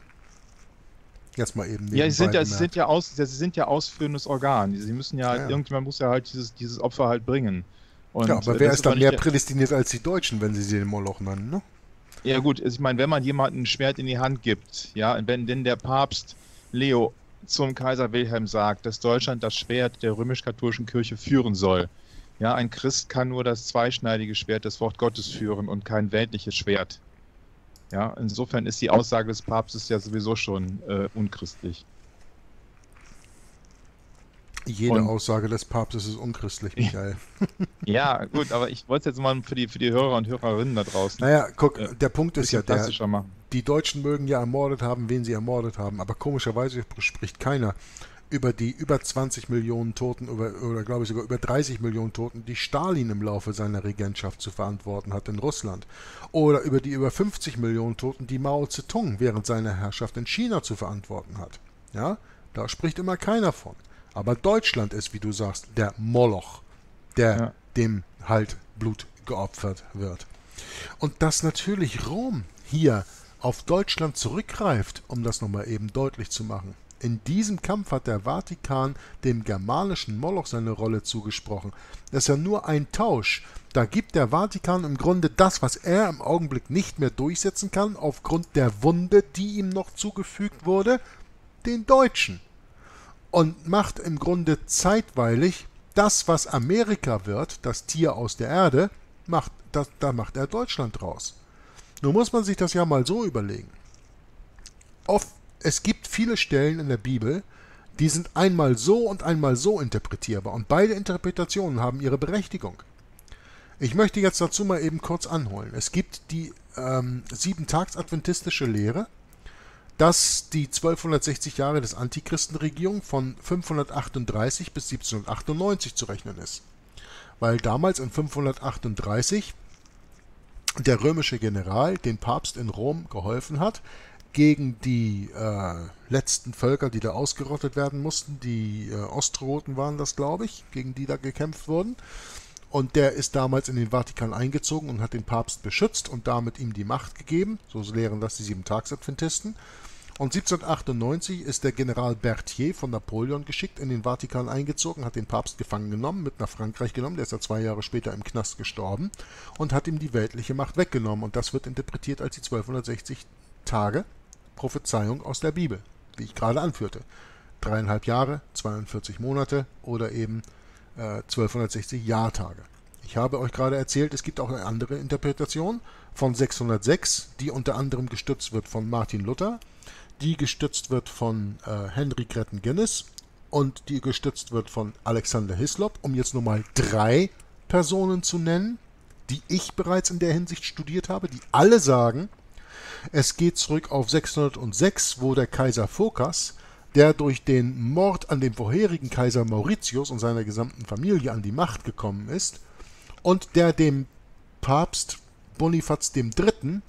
Jetzt mal eben. Ja, sie sind ja, sie sind ja, aus, sie sind ja ausführendes Organ. Sie müssen ja, ja. irgendjemand muss ja halt dieses, dieses Opfer halt bringen. Und ja, aber wer ist dann mehr prädestiniert als die Deutschen, wenn sie sie den Moloch nennen, ne? Ja gut, also ich meine, wenn man jemandem ein Schwert in die Hand gibt, ja, wenn denn der Papst Leo zum Kaiser Wilhelm sagt, dass Deutschland das Schwert der römisch-katholischen Kirche führen soll, ja, ein Christ kann nur das zweischneidige Schwert des Wort Gottes führen und kein weltliches Schwert. Ja, insofern ist die Aussage des Papstes ja sowieso schon äh, unchristlich. Jede und, Aussage des Papstes ist unchristlich, Michael. ja, gut, aber ich wollte es jetzt mal für die, für die Hörer und Hörerinnen da draußen. Naja, guck, äh, der Punkt ist ja der, die Deutschen mögen ja ermordet haben, wen sie ermordet haben, aber komischerweise spricht keiner über die über 20 Millionen Toten über, oder glaube ich sogar über 30 Millionen Toten, die Stalin im Laufe seiner Regentschaft zu verantworten hat in Russland. Oder über die über 50 Millionen Toten, die Mao Zedong während seiner Herrschaft in China zu verantworten hat. Ja, da spricht immer keiner von. Aber Deutschland ist, wie du sagst, der Moloch, der ja. dem halt Blut geopfert wird. Und dass natürlich Rom hier auf Deutschland zurückgreift, um das nochmal eben deutlich zu machen. In diesem Kampf hat der Vatikan dem germanischen Moloch seine Rolle zugesprochen. Das ist ja nur ein Tausch. Da gibt der Vatikan im Grunde das, was er im Augenblick nicht mehr durchsetzen kann, aufgrund der Wunde, die ihm noch zugefügt wurde, den Deutschen. Und macht im Grunde zeitweilig das, was Amerika wird, das Tier aus der Erde, macht, das, da macht er Deutschland draus. Nun muss man sich das ja mal so überlegen. Oft es gibt viele Stellen in der Bibel, die sind einmal so und einmal so interpretierbar und beide Interpretationen haben ihre Berechtigung. Ich möchte jetzt dazu mal eben kurz anholen. Es gibt die ähm, sieben-tags-adventistische Lehre, dass die 1260 Jahre des Antichristenregierung von 538 bis 1798 zu rechnen ist. Weil damals in 538 der römische General den Papst in Rom geholfen hat, gegen die äh, letzten Völker, die da ausgerottet werden mussten. Die äh, Ostrogoten waren das, glaube ich, gegen die da gekämpft wurden. Und der ist damals in den Vatikan eingezogen und hat den Papst beschützt und damit ihm die Macht gegeben. So lehren das die Sieben-Tags-Adventisten. Und 1798 ist der General Berthier von Napoleon geschickt in den Vatikan eingezogen, hat den Papst gefangen genommen, mit nach Frankreich genommen, der ist ja zwei Jahre später im Knast gestorben und hat ihm die weltliche Macht weggenommen. Und das wird interpretiert als die 1260 Tage Prophezeiung aus der Bibel, wie ich gerade anführte. Dreieinhalb Jahre, 42 Monate oder eben äh, 1260 Jahrtage. Ich habe euch gerade erzählt, es gibt auch eine andere Interpretation von 606, die unter anderem gestützt wird von Martin Luther, die gestützt wird von äh, Henry Gretton Guinness und die gestützt wird von Alexander Hislop, um jetzt nur mal drei Personen zu nennen, die ich bereits in der Hinsicht studiert habe, die alle sagen, es geht zurück auf 606, wo der Kaiser Phokas der durch den Mord an dem vorherigen Kaiser Mauritius und seiner gesamten Familie an die Macht gekommen ist und der dem Papst Bonifaz III.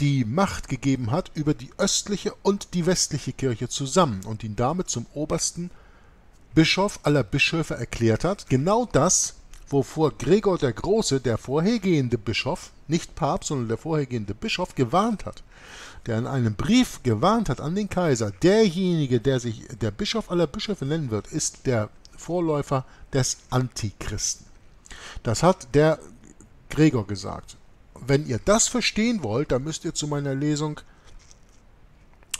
Die Macht gegeben hat über die östliche und die westliche Kirche zusammen und ihn damit zum obersten Bischof aller Bischöfe erklärt hat. Genau das, wovor Gregor der Große, der vorhergehende Bischof, nicht Papst, sondern der vorhergehende Bischof, gewarnt hat. Der in einem Brief gewarnt hat an den Kaiser, derjenige, der sich der Bischof aller Bischöfe nennen wird, ist der Vorläufer des Antichristen. Das hat der Gregor gesagt. Wenn ihr das verstehen wollt, dann müsst ihr zu meiner Lesung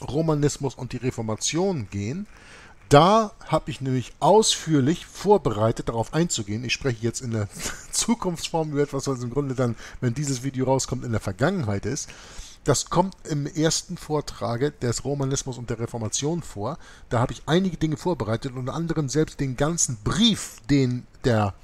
Romanismus und die Reformation gehen. Da habe ich nämlich ausführlich vorbereitet, darauf einzugehen. Ich spreche jetzt in der Zukunftsform über etwas, was im Grunde dann, wenn dieses Video rauskommt, in der Vergangenheit ist. Das kommt im ersten Vortrage des Romanismus und der Reformation vor. Da habe ich einige Dinge vorbereitet, unter anderem selbst den ganzen Brief, den der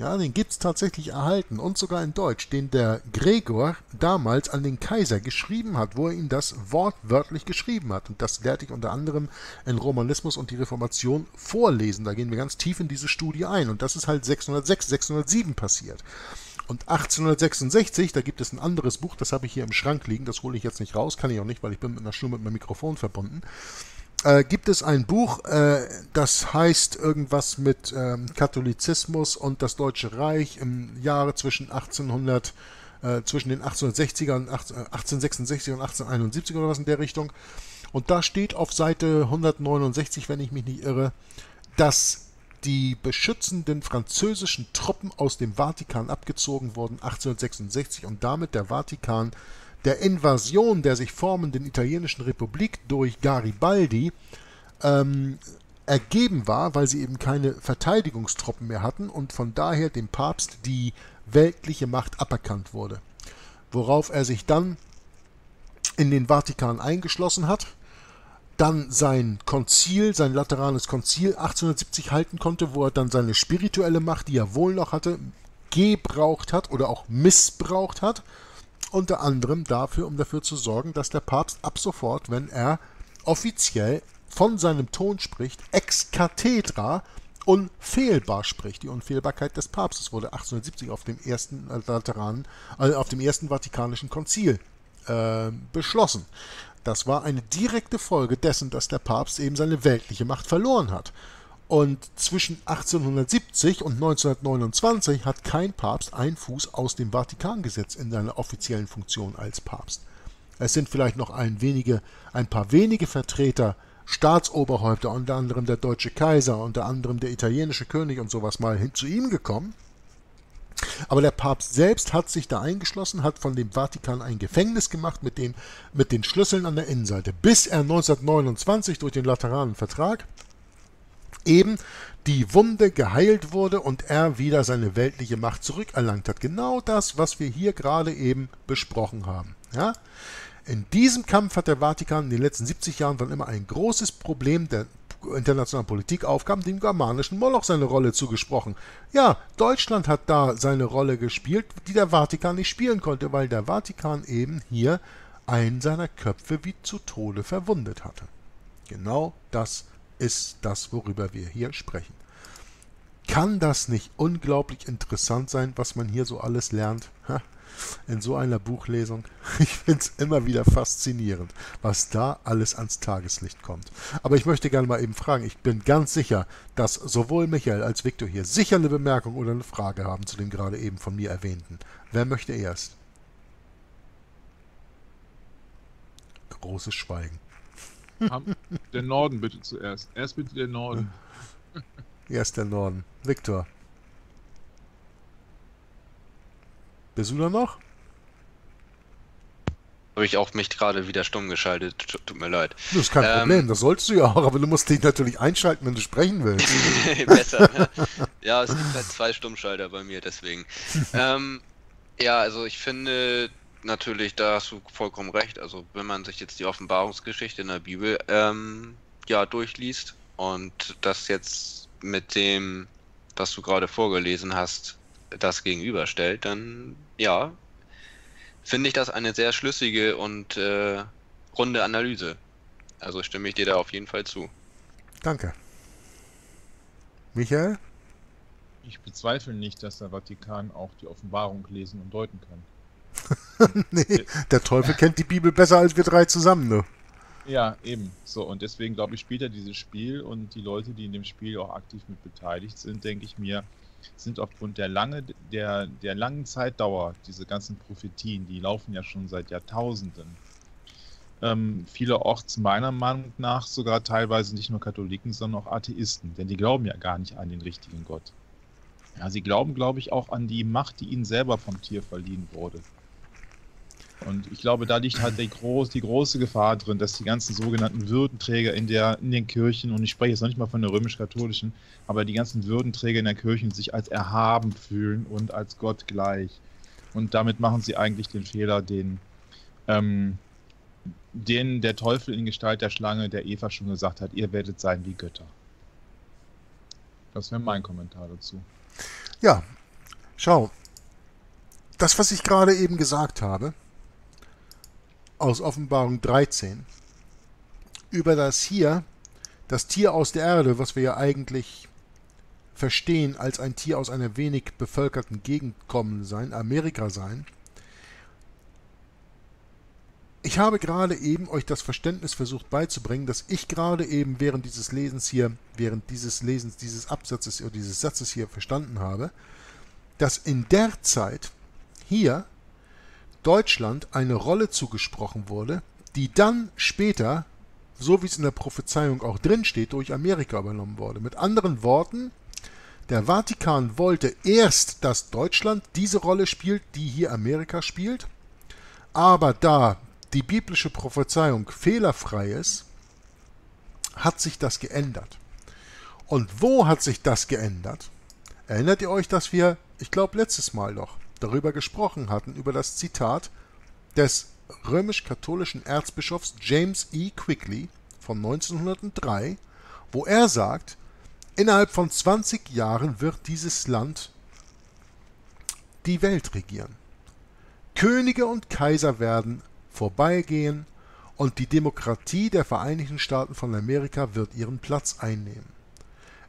ja, den gibt es tatsächlich erhalten und sogar in Deutsch, den der Gregor damals an den Kaiser geschrieben hat, wo er ihm das wortwörtlich geschrieben hat. Und das werde ich unter anderem in Romanismus und die Reformation vorlesen. Da gehen wir ganz tief in diese Studie ein. Und das ist halt 606, 607 passiert. Und 1866, da gibt es ein anderes Buch, das habe ich hier im Schrank liegen, das hole ich jetzt nicht raus, kann ich auch nicht, weil ich bin mit einer Schnur mit meinem Mikrofon verbunden äh, gibt es ein Buch, äh, das heißt irgendwas mit ähm, Katholizismus und das Deutsche Reich im Jahre zwischen 1800 äh, zwischen den 1860er und 18, 1866 äh, und 1871 oder was in der Richtung. Und da steht auf Seite 169, wenn ich mich nicht irre, dass die beschützenden französischen Truppen aus dem Vatikan abgezogen wurden 1866 und damit der Vatikan der Invasion der sich formenden italienischen Republik durch Garibaldi ähm, ergeben war, weil sie eben keine Verteidigungstruppen mehr hatten und von daher dem Papst die weltliche Macht aberkannt wurde. Worauf er sich dann in den Vatikan eingeschlossen hat, dann sein Konzil, sein Lateranes Konzil 1870 halten konnte, wo er dann seine spirituelle Macht, die er wohl noch hatte, gebraucht hat oder auch missbraucht hat unter anderem dafür, um dafür zu sorgen, dass der Papst ab sofort, wenn er offiziell von seinem Ton spricht, ex cathedra unfehlbar spricht. Die Unfehlbarkeit des Papstes wurde 1870 auf dem ersten Lateranen, also auf dem ersten Vatikanischen Konzil äh, beschlossen. Das war eine direkte Folge dessen, dass der Papst eben seine weltliche Macht verloren hat. Und zwischen 1870 und 1929 hat kein Papst einen Fuß aus dem Vatikan gesetzt in seiner offiziellen Funktion als Papst. Es sind vielleicht noch ein, wenige, ein paar wenige Vertreter, Staatsoberhäupter, unter anderem der deutsche Kaiser, unter anderem der italienische König und sowas mal hin zu ihm gekommen. Aber der Papst selbst hat sich da eingeschlossen, hat von dem Vatikan ein Gefängnis gemacht mit, dem, mit den Schlüsseln an der Innenseite, bis er 1929 durch den Lateranenvertrag eben die Wunde geheilt wurde und er wieder seine weltliche Macht zurückerlangt hat. Genau das, was wir hier gerade eben besprochen haben. Ja? In diesem Kampf hat der Vatikan in den letzten 70 Jahren wann immer ein großes Problem der internationalen Politik aufkam, dem germanischen Moloch seine Rolle zugesprochen. Ja, Deutschland hat da seine Rolle gespielt, die der Vatikan nicht spielen konnte, weil der Vatikan eben hier einen seiner Köpfe wie zu Tode verwundet hatte. Genau das ist das, worüber wir hier sprechen. Kann das nicht unglaublich interessant sein, was man hier so alles lernt? In so einer Buchlesung. Ich finde es immer wieder faszinierend, was da alles ans Tageslicht kommt. Aber ich möchte gerne mal eben fragen, ich bin ganz sicher, dass sowohl Michael als Viktor hier sicher eine Bemerkung oder eine Frage haben zu dem gerade eben von mir erwähnten. Wer möchte erst? Großes Schweigen. Der Norden bitte zuerst. Erst bitte der Norden. Erst der Norden. Viktor. Bist du da noch? Habe ich auch mich gerade wieder stumm geschaltet. Tut mir leid. Das ist kein ähm, Problem, das sollst du ja auch, aber du musst dich natürlich einschalten, wenn du sprechen willst. Besser. Ne? Ja, es gibt halt zwei Stummschalter bei mir, deswegen. ähm, ja, also ich finde, natürlich, da hast du vollkommen recht. Also wenn man sich jetzt die Offenbarungsgeschichte in der Bibel ähm, ja durchliest und das jetzt mit dem, was du gerade vorgelesen hast, das gegenüberstellt, dann ja, finde ich das eine sehr schlüssige und äh, runde Analyse. Also stimme ich dir da auf jeden Fall zu. Danke. Michael? Ich bezweifle nicht, dass der Vatikan auch die Offenbarung lesen und deuten kann. nee, der Teufel kennt die Bibel besser als wir drei zusammen, ne? Ja, eben. So, und deswegen glaube ich, spielt er dieses Spiel und die Leute, die in dem Spiel auch aktiv mit beteiligt sind, denke ich mir, sind aufgrund der lange, der, der langen Zeitdauer, diese ganzen Prophetien, die laufen ja schon seit Jahrtausenden. Ähm, vielerorts meiner Meinung nach sogar teilweise nicht nur Katholiken, sondern auch Atheisten, denn die glauben ja gar nicht an den richtigen Gott. Ja, sie glauben, glaube ich, auch an die Macht, die ihnen selber vom Tier verliehen wurde. Und ich glaube, da liegt halt die, groß, die große Gefahr drin, dass die ganzen sogenannten Würdenträger in, der, in den Kirchen, und ich spreche jetzt noch nicht mal von der römisch-katholischen, aber die ganzen Würdenträger in der Kirche sich als erhaben fühlen und als Gott gleich. Und damit machen sie eigentlich den Fehler, den, ähm, den der Teufel in Gestalt der Schlange, der Eva schon gesagt hat, ihr werdet sein wie Götter. Das wäre mein Kommentar dazu. Ja, schau. Das, was ich gerade eben gesagt habe, aus Offenbarung 13 über das hier, das Tier aus der Erde, was wir ja eigentlich verstehen als ein Tier aus einer wenig bevölkerten Gegend kommen sein, Amerika sein. Ich habe gerade eben euch das Verständnis versucht beizubringen, dass ich gerade eben während dieses Lesens hier, während dieses Lesens dieses Absatzes oder dieses Satzes hier verstanden habe, dass in der Zeit hier Deutschland eine Rolle zugesprochen wurde, die dann später, so wie es in der Prophezeiung auch drinsteht, durch Amerika übernommen wurde. Mit anderen Worten, der Vatikan wollte erst, dass Deutschland diese Rolle spielt, die hier Amerika spielt, aber da die biblische Prophezeiung fehlerfrei ist, hat sich das geändert. Und wo hat sich das geändert? Erinnert ihr euch, dass wir, ich glaube letztes Mal doch, darüber gesprochen hatten, über das Zitat des römisch-katholischen Erzbischofs James E. Quigley von 1903, wo er sagt, innerhalb von 20 Jahren wird dieses Land die Welt regieren. Könige und Kaiser werden vorbeigehen und die Demokratie der Vereinigten Staaten von Amerika wird ihren Platz einnehmen.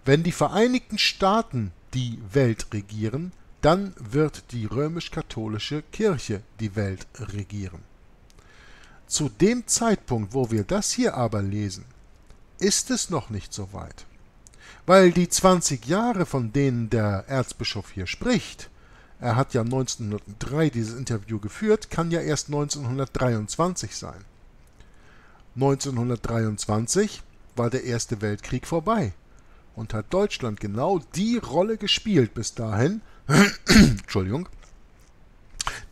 Wenn die Vereinigten Staaten die Welt regieren, dann wird die römisch-katholische Kirche die Welt regieren. Zu dem Zeitpunkt, wo wir das hier aber lesen, ist es noch nicht so weit. Weil die 20 Jahre, von denen der Erzbischof hier spricht, er hat ja 1903 dieses Interview geführt, kann ja erst 1923 sein. 1923 war der Erste Weltkrieg vorbei und hat Deutschland genau die Rolle gespielt bis dahin, Entschuldigung,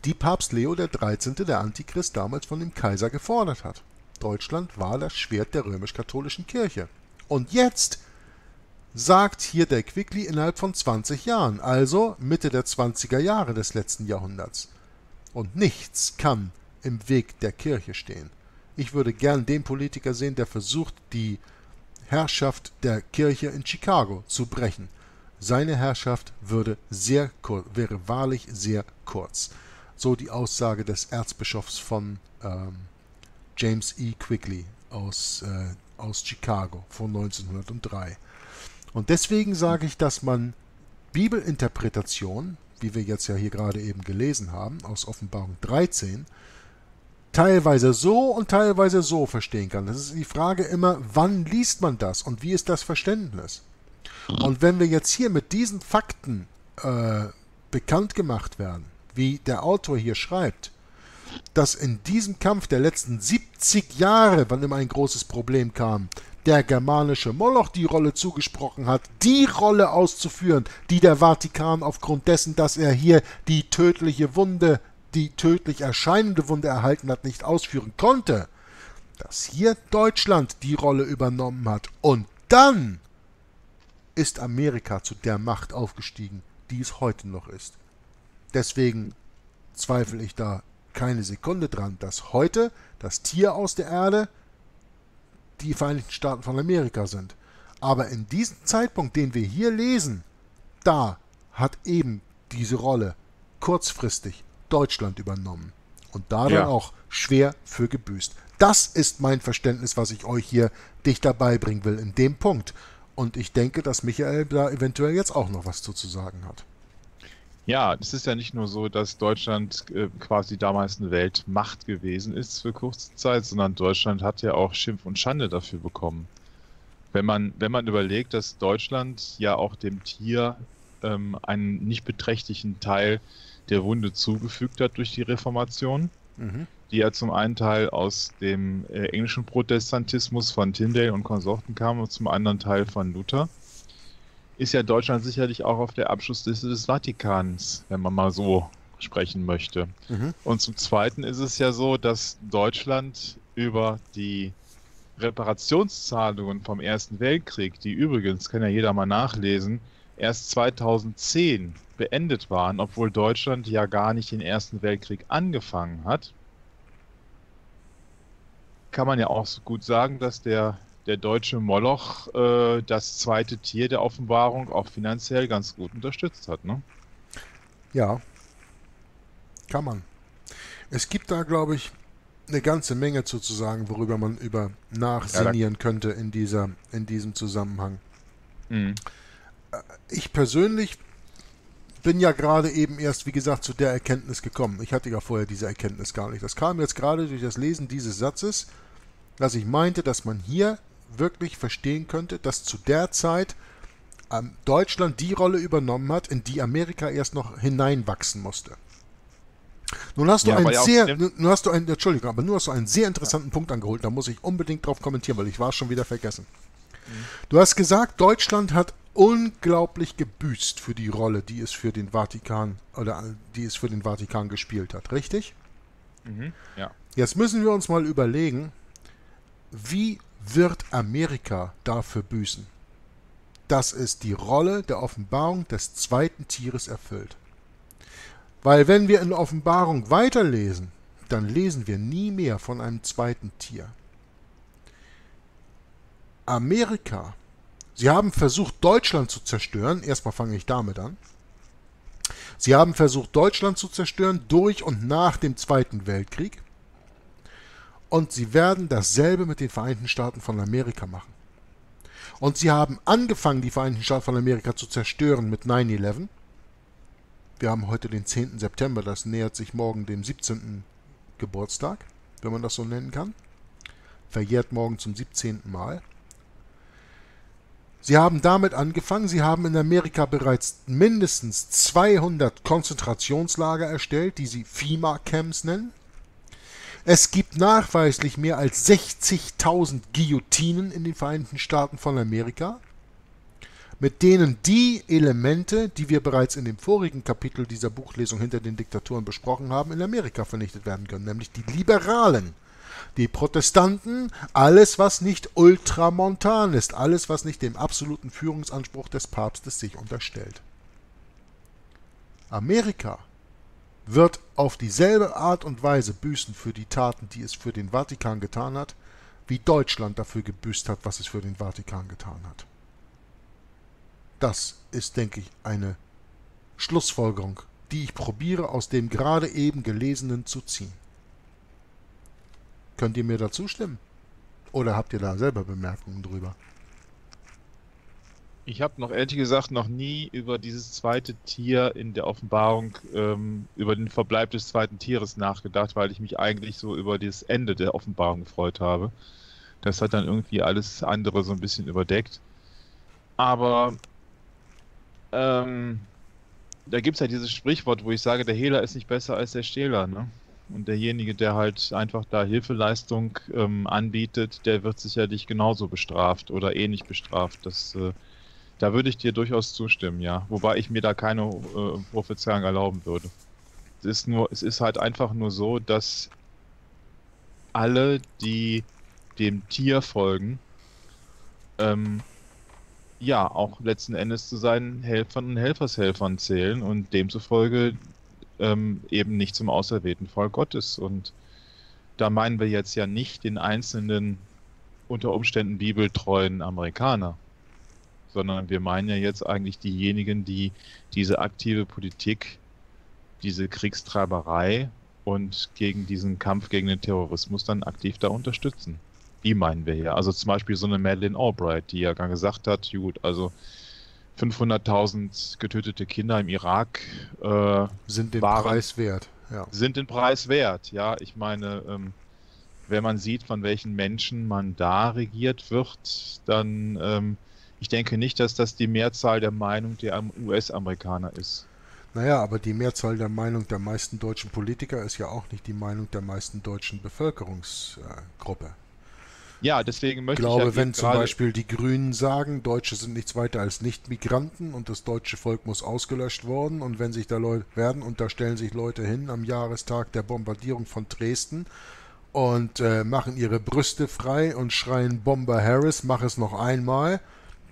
die Papst Leo XIII., der Antichrist, damals von dem Kaiser gefordert hat. Deutschland war das Schwert der römisch-katholischen Kirche. Und jetzt sagt hier der Quickly innerhalb von 20 Jahren, also Mitte der 20er Jahre des letzten Jahrhunderts. Und nichts kann im Weg der Kirche stehen. Ich würde gern den Politiker sehen, der versucht, die Herrschaft der Kirche in Chicago zu brechen. Seine Herrschaft würde sehr wäre wahrlich sehr kurz. So die Aussage des Erzbischofs von ähm, James E. Quigley aus, äh, aus Chicago von 1903. Und deswegen sage ich, dass man Bibelinterpretation, wie wir jetzt ja hier gerade eben gelesen haben, aus Offenbarung 13, teilweise so und teilweise so verstehen kann. Das ist die Frage immer, wann liest man das und wie ist das Verständnis? Und wenn wir jetzt hier mit diesen Fakten äh, bekannt gemacht werden, wie der Autor hier schreibt, dass in diesem Kampf der letzten 70 Jahre, wann immer ein großes Problem kam, der germanische Moloch die Rolle zugesprochen hat, die Rolle auszuführen, die der Vatikan aufgrund dessen, dass er hier die tödliche Wunde, die tödlich erscheinende Wunde erhalten hat, nicht ausführen konnte, dass hier Deutschland die Rolle übernommen hat. Und dann ist Amerika zu der Macht aufgestiegen, die es heute noch ist. Deswegen zweifle ich da keine Sekunde dran, dass heute das Tier aus der Erde die Vereinigten Staaten von Amerika sind. Aber in diesem Zeitpunkt, den wir hier lesen, da hat eben diese Rolle kurzfristig Deutschland übernommen und da ja. dann auch schwer für gebüßt. Das ist mein Verständnis, was ich euch hier dichter beibringen will in dem Punkt. Und ich denke, dass Michael da eventuell jetzt auch noch was zu, zu sagen hat. Ja, es ist ja nicht nur so, dass Deutschland äh, quasi damals eine Weltmacht gewesen ist für kurze Zeit, sondern Deutschland hat ja auch Schimpf und Schande dafür bekommen. Wenn man, wenn man überlegt, dass Deutschland ja auch dem Tier ähm, einen nicht beträchtlichen Teil der Wunde zugefügt hat durch die Reformation, mhm. Die ja zum einen Teil aus dem äh, englischen Protestantismus von Tyndale und Konsorten kam und zum anderen Teil von Luther ist ja Deutschland sicherlich auch auf der Abschlussliste des Vatikans, wenn man mal so sprechen möchte. Mhm. Und zum Zweiten ist es ja so, dass Deutschland über die Reparationszahlungen vom Ersten Weltkrieg, die übrigens, kann ja jeder mal nachlesen, erst 2010 beendet waren, obwohl Deutschland ja gar nicht den Ersten Weltkrieg angefangen hat, kann man ja auch so gut sagen, dass der der deutsche Moloch äh, das zweite Tier der Offenbarung auch finanziell ganz gut unterstützt hat, ne? Ja, kann man. Es gibt da, glaube ich, eine ganze Menge zu, zu sagen, worüber man über nachsinieren ja, könnte in, dieser, in diesem Zusammenhang. Mhm. Äh, ich persönlich bin ja gerade eben erst, wie gesagt, zu der Erkenntnis gekommen. Ich hatte ja vorher diese Erkenntnis gar nicht. Das kam jetzt gerade durch das Lesen dieses Satzes, dass ich meinte, dass man hier wirklich verstehen könnte, dass zu der Zeit ähm, Deutschland die Rolle übernommen hat, in die Amerika erst noch hineinwachsen musste. Nun hast du ja, einen sehr, nun hast du einen, Entschuldigung, aber nur hast du einen sehr interessanten ja. Punkt angeholt, da muss ich unbedingt drauf kommentieren, weil ich war schon wieder vergessen. Mhm. Du hast gesagt, Deutschland hat unglaublich gebüßt für die Rolle, die es für den Vatikan oder die es für den Vatikan gespielt hat, richtig? Mhm. Ja. Jetzt müssen wir uns mal überlegen, wie wird Amerika dafür büßen, dass es die Rolle der Offenbarung des zweiten Tieres erfüllt. Weil wenn wir in Offenbarung weiterlesen, dann lesen wir nie mehr von einem zweiten Tier. Amerika, sie haben versucht, Deutschland zu zerstören, erstmal fange ich damit an. Sie haben versucht, Deutschland zu zerstören durch und nach dem Zweiten Weltkrieg. Und sie werden dasselbe mit den Vereinigten Staaten von Amerika machen. Und sie haben angefangen, die Vereinigten Staaten von Amerika zu zerstören mit 9-11. Wir haben heute den 10. September, das nähert sich morgen dem 17. Geburtstag, wenn man das so nennen kann. Verjährt morgen zum 17. Mal. Sie haben damit angefangen, sie haben in Amerika bereits mindestens 200 Konzentrationslager erstellt, die sie FEMA-Camps nennen. Es gibt nachweislich mehr als 60.000 Guillotinen in den Vereinigten Staaten von Amerika, mit denen die Elemente, die wir bereits in dem vorigen Kapitel dieser Buchlesung hinter den Diktaturen besprochen haben, in Amerika vernichtet werden können, nämlich die Liberalen, die Protestanten, alles, was nicht ultramontan ist, alles, was nicht dem absoluten Führungsanspruch des Papstes sich unterstellt. Amerika wird auf dieselbe Art und Weise büßen für die Taten, die es für den Vatikan getan hat, wie Deutschland dafür gebüßt hat, was es für den Vatikan getan hat. Das ist, denke ich, eine Schlussfolgerung, die ich probiere aus dem gerade eben Gelesenen zu ziehen. Könnt ihr mir dazu stimmen? Oder habt ihr da selber Bemerkungen drüber? Ich habe noch ehrlich gesagt noch nie über dieses zweite Tier in der Offenbarung, ähm, über den Verbleib des zweiten Tieres nachgedacht, weil ich mich eigentlich so über das Ende der Offenbarung gefreut habe. Das hat dann irgendwie alles andere so ein bisschen überdeckt. Aber ähm, da gibt es ja dieses Sprichwort, wo ich sage, der Hehler ist nicht besser als der Stehler. Ne? Und derjenige, der halt einfach da Hilfeleistung ähm, anbietet, der wird sicherlich genauso bestraft oder ähnlich bestraft. Das äh, da würde ich dir durchaus zustimmen, ja. Wobei ich mir da keine äh, Prophezeiung erlauben würde. Es ist nur, es ist halt einfach nur so, dass alle, die dem Tier folgen, ähm, ja, auch letzten Endes zu seinen Helfern und Helfershelfern zählen und demzufolge ähm, eben nicht zum auserwählten Volk Gottes. Und da meinen wir jetzt ja nicht den einzelnen unter Umständen bibeltreuen Amerikaner sondern wir meinen ja jetzt eigentlich diejenigen, die diese aktive Politik, diese Kriegstreiberei und gegen diesen Kampf gegen den Terrorismus dann aktiv da unterstützen. Die meinen wir hier. Also zum Beispiel so eine Madeleine Albright, die ja gesagt hat, gut, also 500.000 getötete Kinder im Irak äh, sind den waren, Preis wert. Ja. Sind den Preis wert, ja. Ich meine, ähm, wenn man sieht, von welchen Menschen man da regiert wird, dann ähm, ich denke nicht, dass das die Mehrzahl der Meinung der US-Amerikaner ist. Naja, aber die Mehrzahl der Meinung der meisten deutschen Politiker ist ja auch nicht die Meinung der meisten deutschen Bevölkerungsgruppe. Ja, deswegen möchte ich glaube, ich. glaube, wenn zum Beispiel die Grünen sagen, Deutsche sind nichts weiter als Nicht-Migranten und das deutsche Volk muss ausgelöscht worden und wenn sich da Leute werden und da stellen sich Leute hin am Jahrestag der Bombardierung von Dresden und äh, machen ihre Brüste frei und schreien Bomber Harris, mach es noch einmal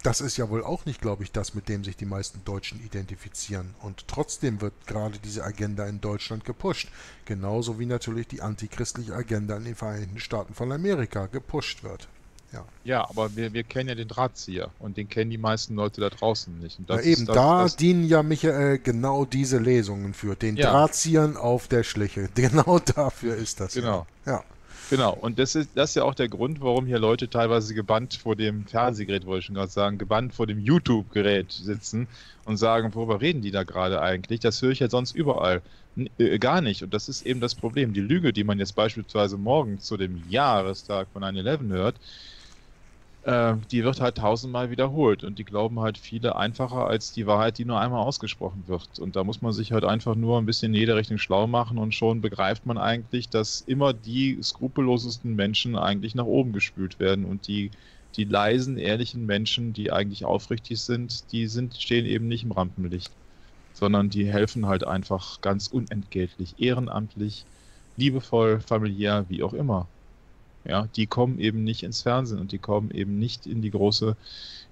das ist ja wohl auch nicht, glaube ich, das, mit dem sich die meisten Deutschen identifizieren. Und trotzdem wird gerade diese Agenda in Deutschland gepusht. Genauso wie natürlich die antichristliche Agenda in den Vereinigten Staaten von Amerika gepusht wird. Ja, ja aber wir, wir kennen ja den Drahtzieher und den kennen die meisten Leute da draußen nicht. ja, eben, das, da das dienen ja Michael genau diese Lesungen für. Den ja. Drahtziehern auf der Schliche. Genau dafür ist das. Genau. Ja. ja. Genau, und das ist, das ist ja auch der Grund, warum hier Leute teilweise gebannt vor dem Fernsehgerät, wollte ich schon gerade sagen, gebannt vor dem YouTube-Gerät sitzen und sagen, worüber reden die da gerade eigentlich? Das höre ich ja sonst überall. N äh, gar nicht. Und das ist eben das Problem. Die Lüge, die man jetzt beispielsweise morgen zu dem Jahrestag von 9-11 hört, äh, die wird halt tausendmal wiederholt und die glauben halt viele einfacher als die Wahrheit, die nur einmal ausgesprochen wird. Und da muss man sich halt einfach nur ein bisschen in jeder Richtung schlau machen und schon begreift man eigentlich, dass immer die skrupellosesten Menschen eigentlich nach oben gespült werden und die die leisen, ehrlichen Menschen, die eigentlich aufrichtig sind, die sind, stehen eben nicht im Rampenlicht, sondern die helfen halt einfach ganz unentgeltlich, ehrenamtlich, liebevoll, familiär, wie auch immer. Ja, die kommen eben nicht ins Fernsehen und die kommen eben nicht in die große,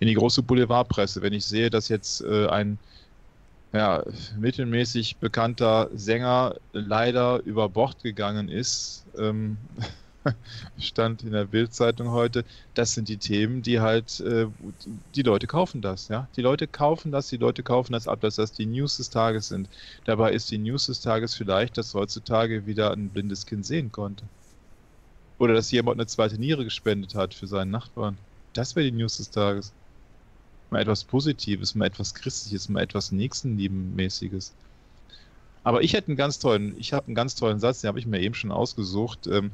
in die große Boulevardpresse. Wenn ich sehe, dass jetzt äh, ein ja, mittelmäßig bekannter Sänger leider über Bord gegangen ist, ähm, stand in der Bildzeitung heute, das sind die Themen, die halt, äh, die Leute kaufen das, ja. Die Leute kaufen das, die Leute kaufen das ab, dass das die News des Tages sind. Dabei ist die News des Tages vielleicht, dass heutzutage wieder ein blindes Kind sehen konnte. Oder dass jemand eine zweite Niere gespendet hat für seinen Nachbarn. Das wäre die News des Tages. Mal etwas Positives, mal etwas Christliches, mal etwas Nächstenliebenmäßiges. Aber ich hätte einen ganz tollen, ich habe einen ganz tollen Satz, den habe ich mir eben schon ausgesucht, ähm,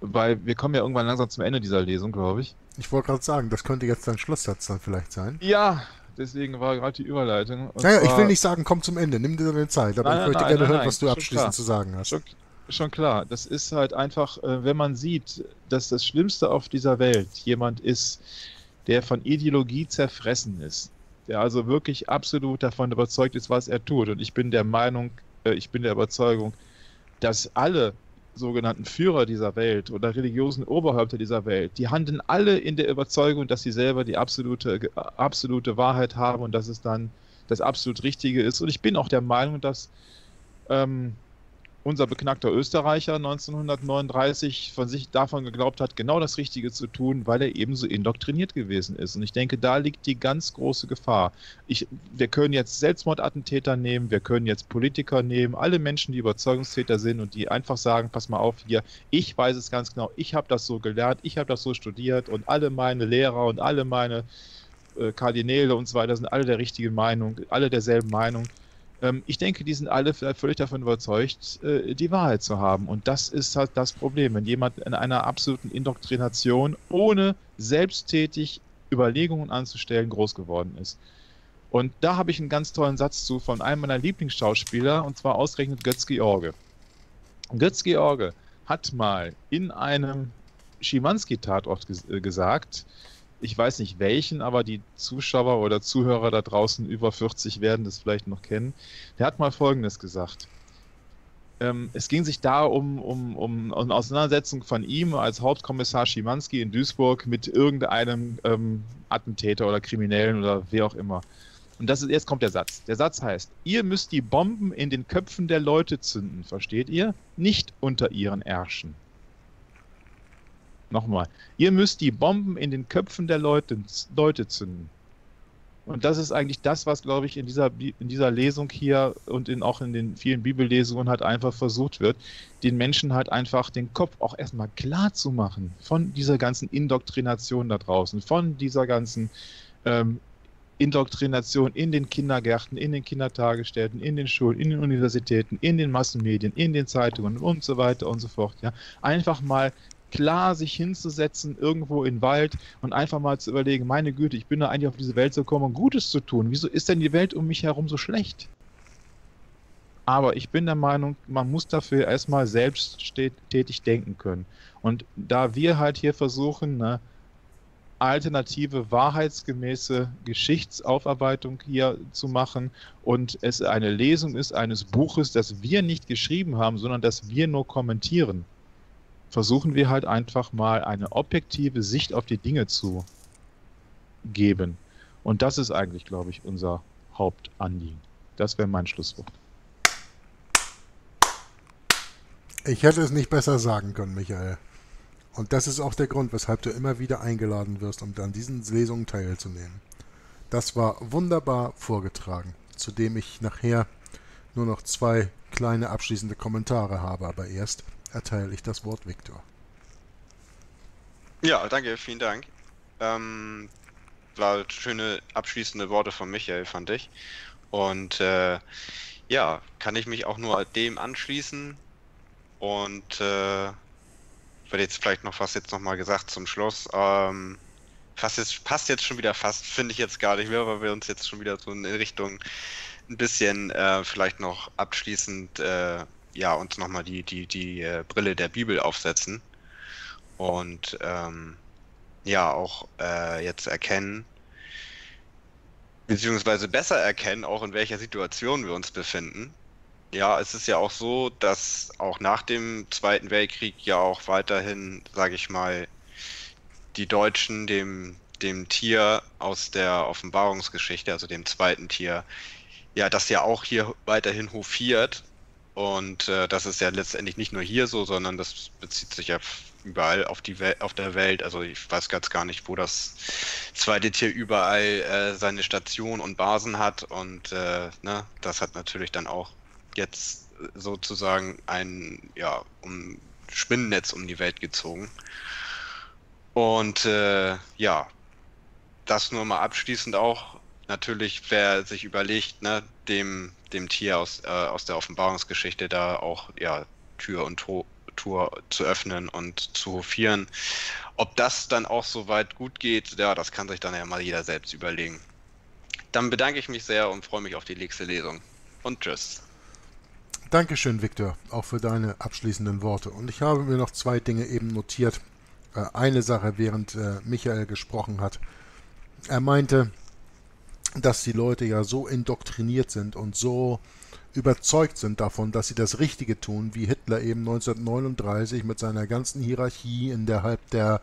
weil wir kommen ja irgendwann langsam zum Ende dieser Lesung, glaube ich. Ich wollte gerade sagen, das könnte jetzt dein Schlusssatz dann vielleicht sein. Ja, deswegen war gerade die Überleitung. naja, ich will nicht sagen, komm zum Ende, nimm dir deine Zeit, aber nein, ich möchte nein, gerne nein, hören, was du abschließend zu sagen hast. Schon, schon klar. Das ist halt einfach, äh, wenn man sieht, dass das Schlimmste auf dieser Welt jemand ist, der von Ideologie zerfressen ist, der also wirklich absolut davon überzeugt ist, was er tut. Und ich bin der Meinung, äh, ich bin der Überzeugung, dass alle sogenannten Führer dieser Welt oder religiösen Oberhäupter dieser Welt, die handeln alle in der Überzeugung, dass sie selber die absolute, absolute Wahrheit haben und dass es dann das absolut Richtige ist. Und ich bin auch der Meinung, dass ähm, unser beknackter Österreicher 1939 von sich davon geglaubt hat, genau das Richtige zu tun, weil er ebenso indoktriniert gewesen ist. Und ich denke, da liegt die ganz große Gefahr. Ich, wir können jetzt Selbstmordattentäter nehmen, wir können jetzt Politiker nehmen, alle Menschen, die Überzeugungstäter sind und die einfach sagen, pass mal auf hier, ich weiß es ganz genau, ich habe das so gelernt, ich habe das so studiert und alle meine Lehrer und alle meine äh, Kardinäle und so weiter sind alle der richtigen Meinung, alle derselben Meinung. Ähm, ich denke, die sind alle völlig davon überzeugt, äh, die Wahrheit zu haben. Und das ist halt das Problem, wenn jemand in einer absoluten Indoktrination ohne selbsttätig Überlegungen anzustellen groß geworden ist. Und da habe ich einen ganz tollen Satz zu von einem meiner Lieblingsschauspieler, und zwar ausgerechnet Götz George. Götz George hat mal in einem Schimanski-Tatort äh, gesagt, ich weiß nicht welchen, aber die Zuschauer oder Zuhörer da draußen über 40 werden das vielleicht noch kennen. Der hat mal Folgendes gesagt. Ähm, es ging sich da um, um, um eine Auseinandersetzung von ihm als Hauptkommissar Schimanski in Duisburg mit irgendeinem ähm, Attentäter oder Kriminellen oder wer auch immer. Und das ist, jetzt kommt der Satz. Der Satz heißt, ihr müsst die Bomben in den Köpfen der Leute zünden, versteht ihr? Nicht unter ihren Ärschen. Nochmal. Ihr müsst die Bomben in den Köpfen der Leute, Leute zünden. Und das ist eigentlich das, was, glaube ich, in dieser, in dieser Lesung hier und in, auch in den vielen Bibellesungen halt einfach versucht wird, den Menschen halt einfach den Kopf auch erstmal klar zu machen von dieser ganzen Indoktrination da draußen, von dieser ganzen ähm, Indoktrination in den Kindergärten, in den Kindertagesstätten, in den Schulen, in den Universitäten, in den Massenmedien, in den Zeitungen und so weiter und so fort. Ja, einfach mal klar sich hinzusetzen irgendwo in Wald und einfach mal zu überlegen, meine Güte, ich bin da eigentlich auf diese Welt gekommen, um Gutes zu tun. Wieso ist denn die Welt um mich herum so schlecht? Aber ich bin der Meinung, man muss dafür erstmal selbst tätig denken können. Und da wir halt hier versuchen, eine alternative, wahrheitsgemäße Geschichtsaufarbeitung hier zu machen und es eine Lesung ist eines Buches, das wir nicht geschrieben haben, sondern das wir nur kommentieren, versuchen wir halt einfach mal eine objektive Sicht auf die Dinge zu geben. Und das ist eigentlich, glaube ich, unser Hauptanliegen. Das wäre mein Schlusswort. Ich hätte es nicht besser sagen können, Michael. Und das ist auch der Grund, weshalb du immer wieder eingeladen wirst, um an diesen Lesungen teilzunehmen. Das war wunderbar vorgetragen, zu dem ich nachher nur noch zwei kleine abschließende Kommentare habe, aber erst erteile ich das Wort Viktor. Ja, danke, vielen Dank. Ähm, war schöne abschließende Worte von Michael, fand ich. Und äh, ja, kann ich mich auch nur dem anschließen und äh, wird jetzt vielleicht noch was jetzt nochmal gesagt zum Schluss. Ähm, fast jetzt, passt jetzt schon wieder fast, finde ich jetzt gar nicht mehr, weil wir uns jetzt schon wieder so in Richtung ein bisschen äh, vielleicht noch abschließend äh, ja, uns nochmal die, die, die äh, Brille der Bibel aufsetzen und ähm, ja, auch äh, jetzt erkennen, beziehungsweise besser erkennen, auch in welcher Situation wir uns befinden. Ja, es ist ja auch so, dass auch nach dem Zweiten Weltkrieg ja auch weiterhin, sage ich mal, die Deutschen dem, dem Tier aus der Offenbarungsgeschichte, also dem zweiten Tier, ja, das ja auch hier weiterhin hofiert und äh, das ist ja letztendlich nicht nur hier so, sondern das bezieht sich ja überall auf, die Wel auf der Welt. Also ich weiß ganz gar nicht, wo das zweite Tier überall äh, seine Station und Basen hat. Und äh, ne, das hat natürlich dann auch jetzt sozusagen ein ja, um Spinnennetz um die Welt gezogen. Und äh, ja, das nur mal abschließend auch. Natürlich, wer sich überlegt, ne, dem dem Tier aus, äh, aus der Offenbarungsgeschichte da auch ja, Tür und Tor, Tor zu öffnen und zu hofieren. Ob das dann auch so weit gut geht, ja, das kann sich dann ja mal jeder selbst überlegen. Dann bedanke ich mich sehr und freue mich auf die nächste Lesung. Und tschüss. Dankeschön, Viktor, auch für deine abschließenden Worte. Und ich habe mir noch zwei Dinge eben notiert. Äh, eine Sache, während äh, Michael gesprochen hat. Er meinte, dass die Leute ja so indoktriniert sind und so überzeugt sind davon, dass sie das Richtige tun, wie Hitler eben 1939 mit seiner ganzen Hierarchie innerhalb der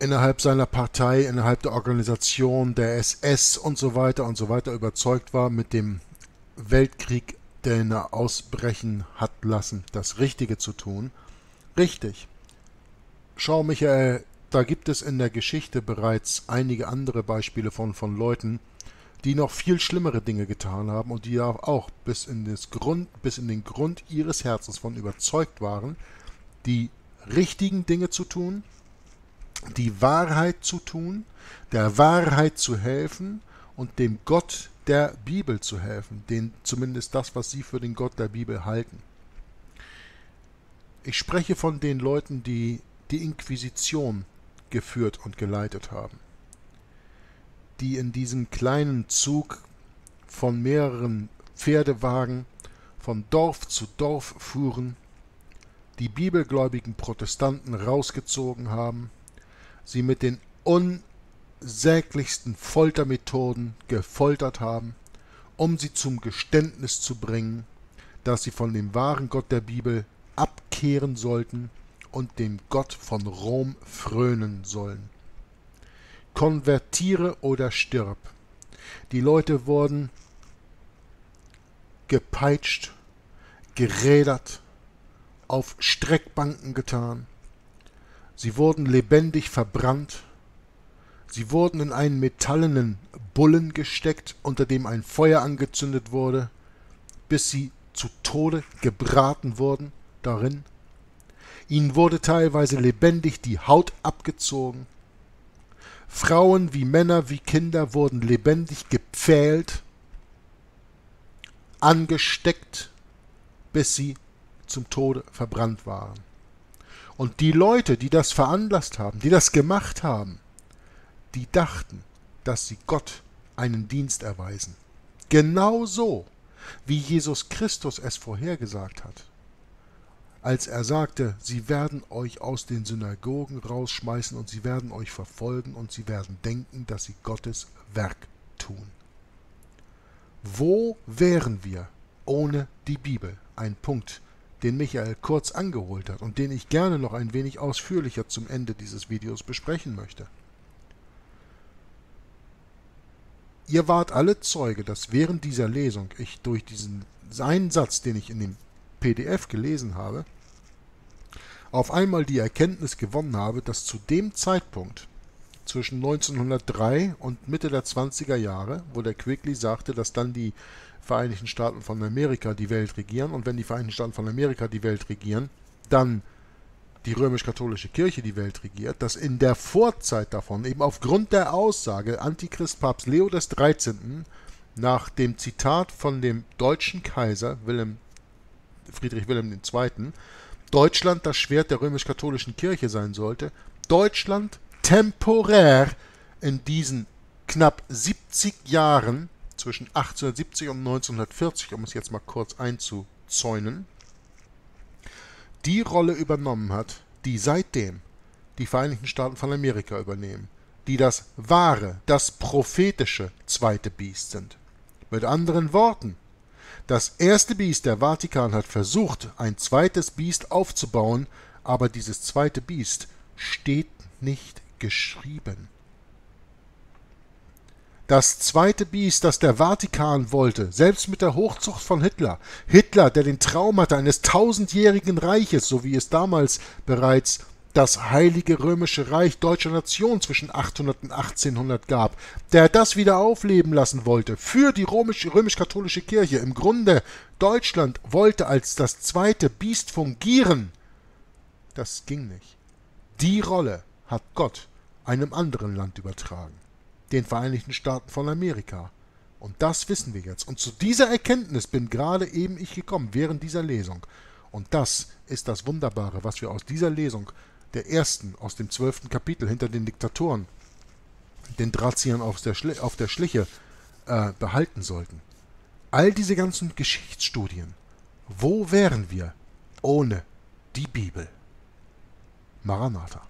innerhalb seiner Partei, innerhalb der Organisation, der SS und so weiter und so weiter überzeugt war, mit dem Weltkrieg, den er ausbrechen hat lassen, das Richtige zu tun. Richtig. Schau, Michael, da gibt es in der Geschichte bereits einige andere Beispiele von, von Leuten, die noch viel schlimmere Dinge getan haben und die ja auch bis in, das Grund, bis in den Grund ihres Herzens von überzeugt waren, die richtigen Dinge zu tun, die Wahrheit zu tun, der Wahrheit zu helfen und dem Gott der Bibel zu helfen, den zumindest das, was sie für den Gott der Bibel halten. Ich spreche von den Leuten, die die Inquisition geführt und geleitet haben, die in diesem kleinen Zug von mehreren Pferdewagen von Dorf zu Dorf fuhren, die bibelgläubigen Protestanten rausgezogen haben, sie mit den unsäglichsten Foltermethoden gefoltert haben, um sie zum Geständnis zu bringen, dass sie von dem wahren Gott der Bibel abkehren sollten und dem Gott von Rom frönen sollen. Konvertiere oder stirb. Die Leute wurden gepeitscht, gerädert, auf Streckbanken getan. Sie wurden lebendig verbrannt. Sie wurden in einen metallenen Bullen gesteckt, unter dem ein Feuer angezündet wurde, bis sie zu Tode gebraten wurden darin. Ihnen wurde teilweise lebendig die Haut abgezogen. Frauen wie Männer wie Kinder wurden lebendig gepfählt, angesteckt, bis sie zum Tode verbrannt waren. Und die Leute, die das veranlasst haben, die das gemacht haben, die dachten, dass sie Gott einen Dienst erweisen. Genau so, wie Jesus Christus es vorhergesagt hat. Als er sagte, sie werden euch aus den Synagogen rausschmeißen und sie werden euch verfolgen und sie werden denken, dass sie Gottes Werk tun. Wo wären wir ohne die Bibel? Ein Punkt, den Michael kurz angeholt hat und den ich gerne noch ein wenig ausführlicher zum Ende dieses Videos besprechen möchte. Ihr wart alle Zeuge, dass während dieser Lesung ich durch diesen einen Satz, den ich in dem PDF gelesen habe, auf einmal die Erkenntnis gewonnen habe, dass zu dem Zeitpunkt zwischen 1903 und Mitte der 20er Jahre, wo der Quigley sagte, dass dann die Vereinigten Staaten von Amerika die Welt regieren und wenn die Vereinigten Staaten von Amerika die Welt regieren, dann die römisch-katholische Kirche die Welt regiert, dass in der Vorzeit davon eben aufgrund der Aussage Antichrist-Papst Leo XIII. nach dem Zitat von dem deutschen Kaiser Wilhelm, Friedrich Wilhelm II. Deutschland das Schwert der römisch-katholischen Kirche sein sollte, Deutschland temporär in diesen knapp 70 Jahren zwischen 1870 und 1940, um es jetzt mal kurz einzuzäunen, die Rolle übernommen hat, die seitdem die Vereinigten Staaten von Amerika übernehmen, die das wahre, das prophetische zweite Biest sind. Mit anderen Worten, das erste Biest, der Vatikan, hat versucht, ein zweites Biest aufzubauen, aber dieses zweite Biest steht nicht geschrieben. Das zweite Biest, das der Vatikan wollte, selbst mit der Hochzucht von Hitler. Hitler, der den Traum hatte eines tausendjährigen Reiches, so wie es damals bereits das Heilige Römische Reich deutscher Nation zwischen 800 und 1800 gab, der das wieder aufleben lassen wollte für die römisch-katholische Kirche. Im Grunde Deutschland wollte als das zweite Biest fungieren. Das ging nicht. Die Rolle hat Gott einem anderen Land übertragen den Vereinigten Staaten von Amerika. Und das wissen wir jetzt. Und zu dieser Erkenntnis bin gerade eben ich gekommen, während dieser Lesung. Und das ist das Wunderbare, was wir aus dieser Lesung, der ersten, aus dem zwölften Kapitel hinter den Diktatoren, den Drahtziehern auf der, Schli auf der Schliche, äh, behalten sollten. All diese ganzen Geschichtsstudien. Wo wären wir ohne die Bibel? Maranatha.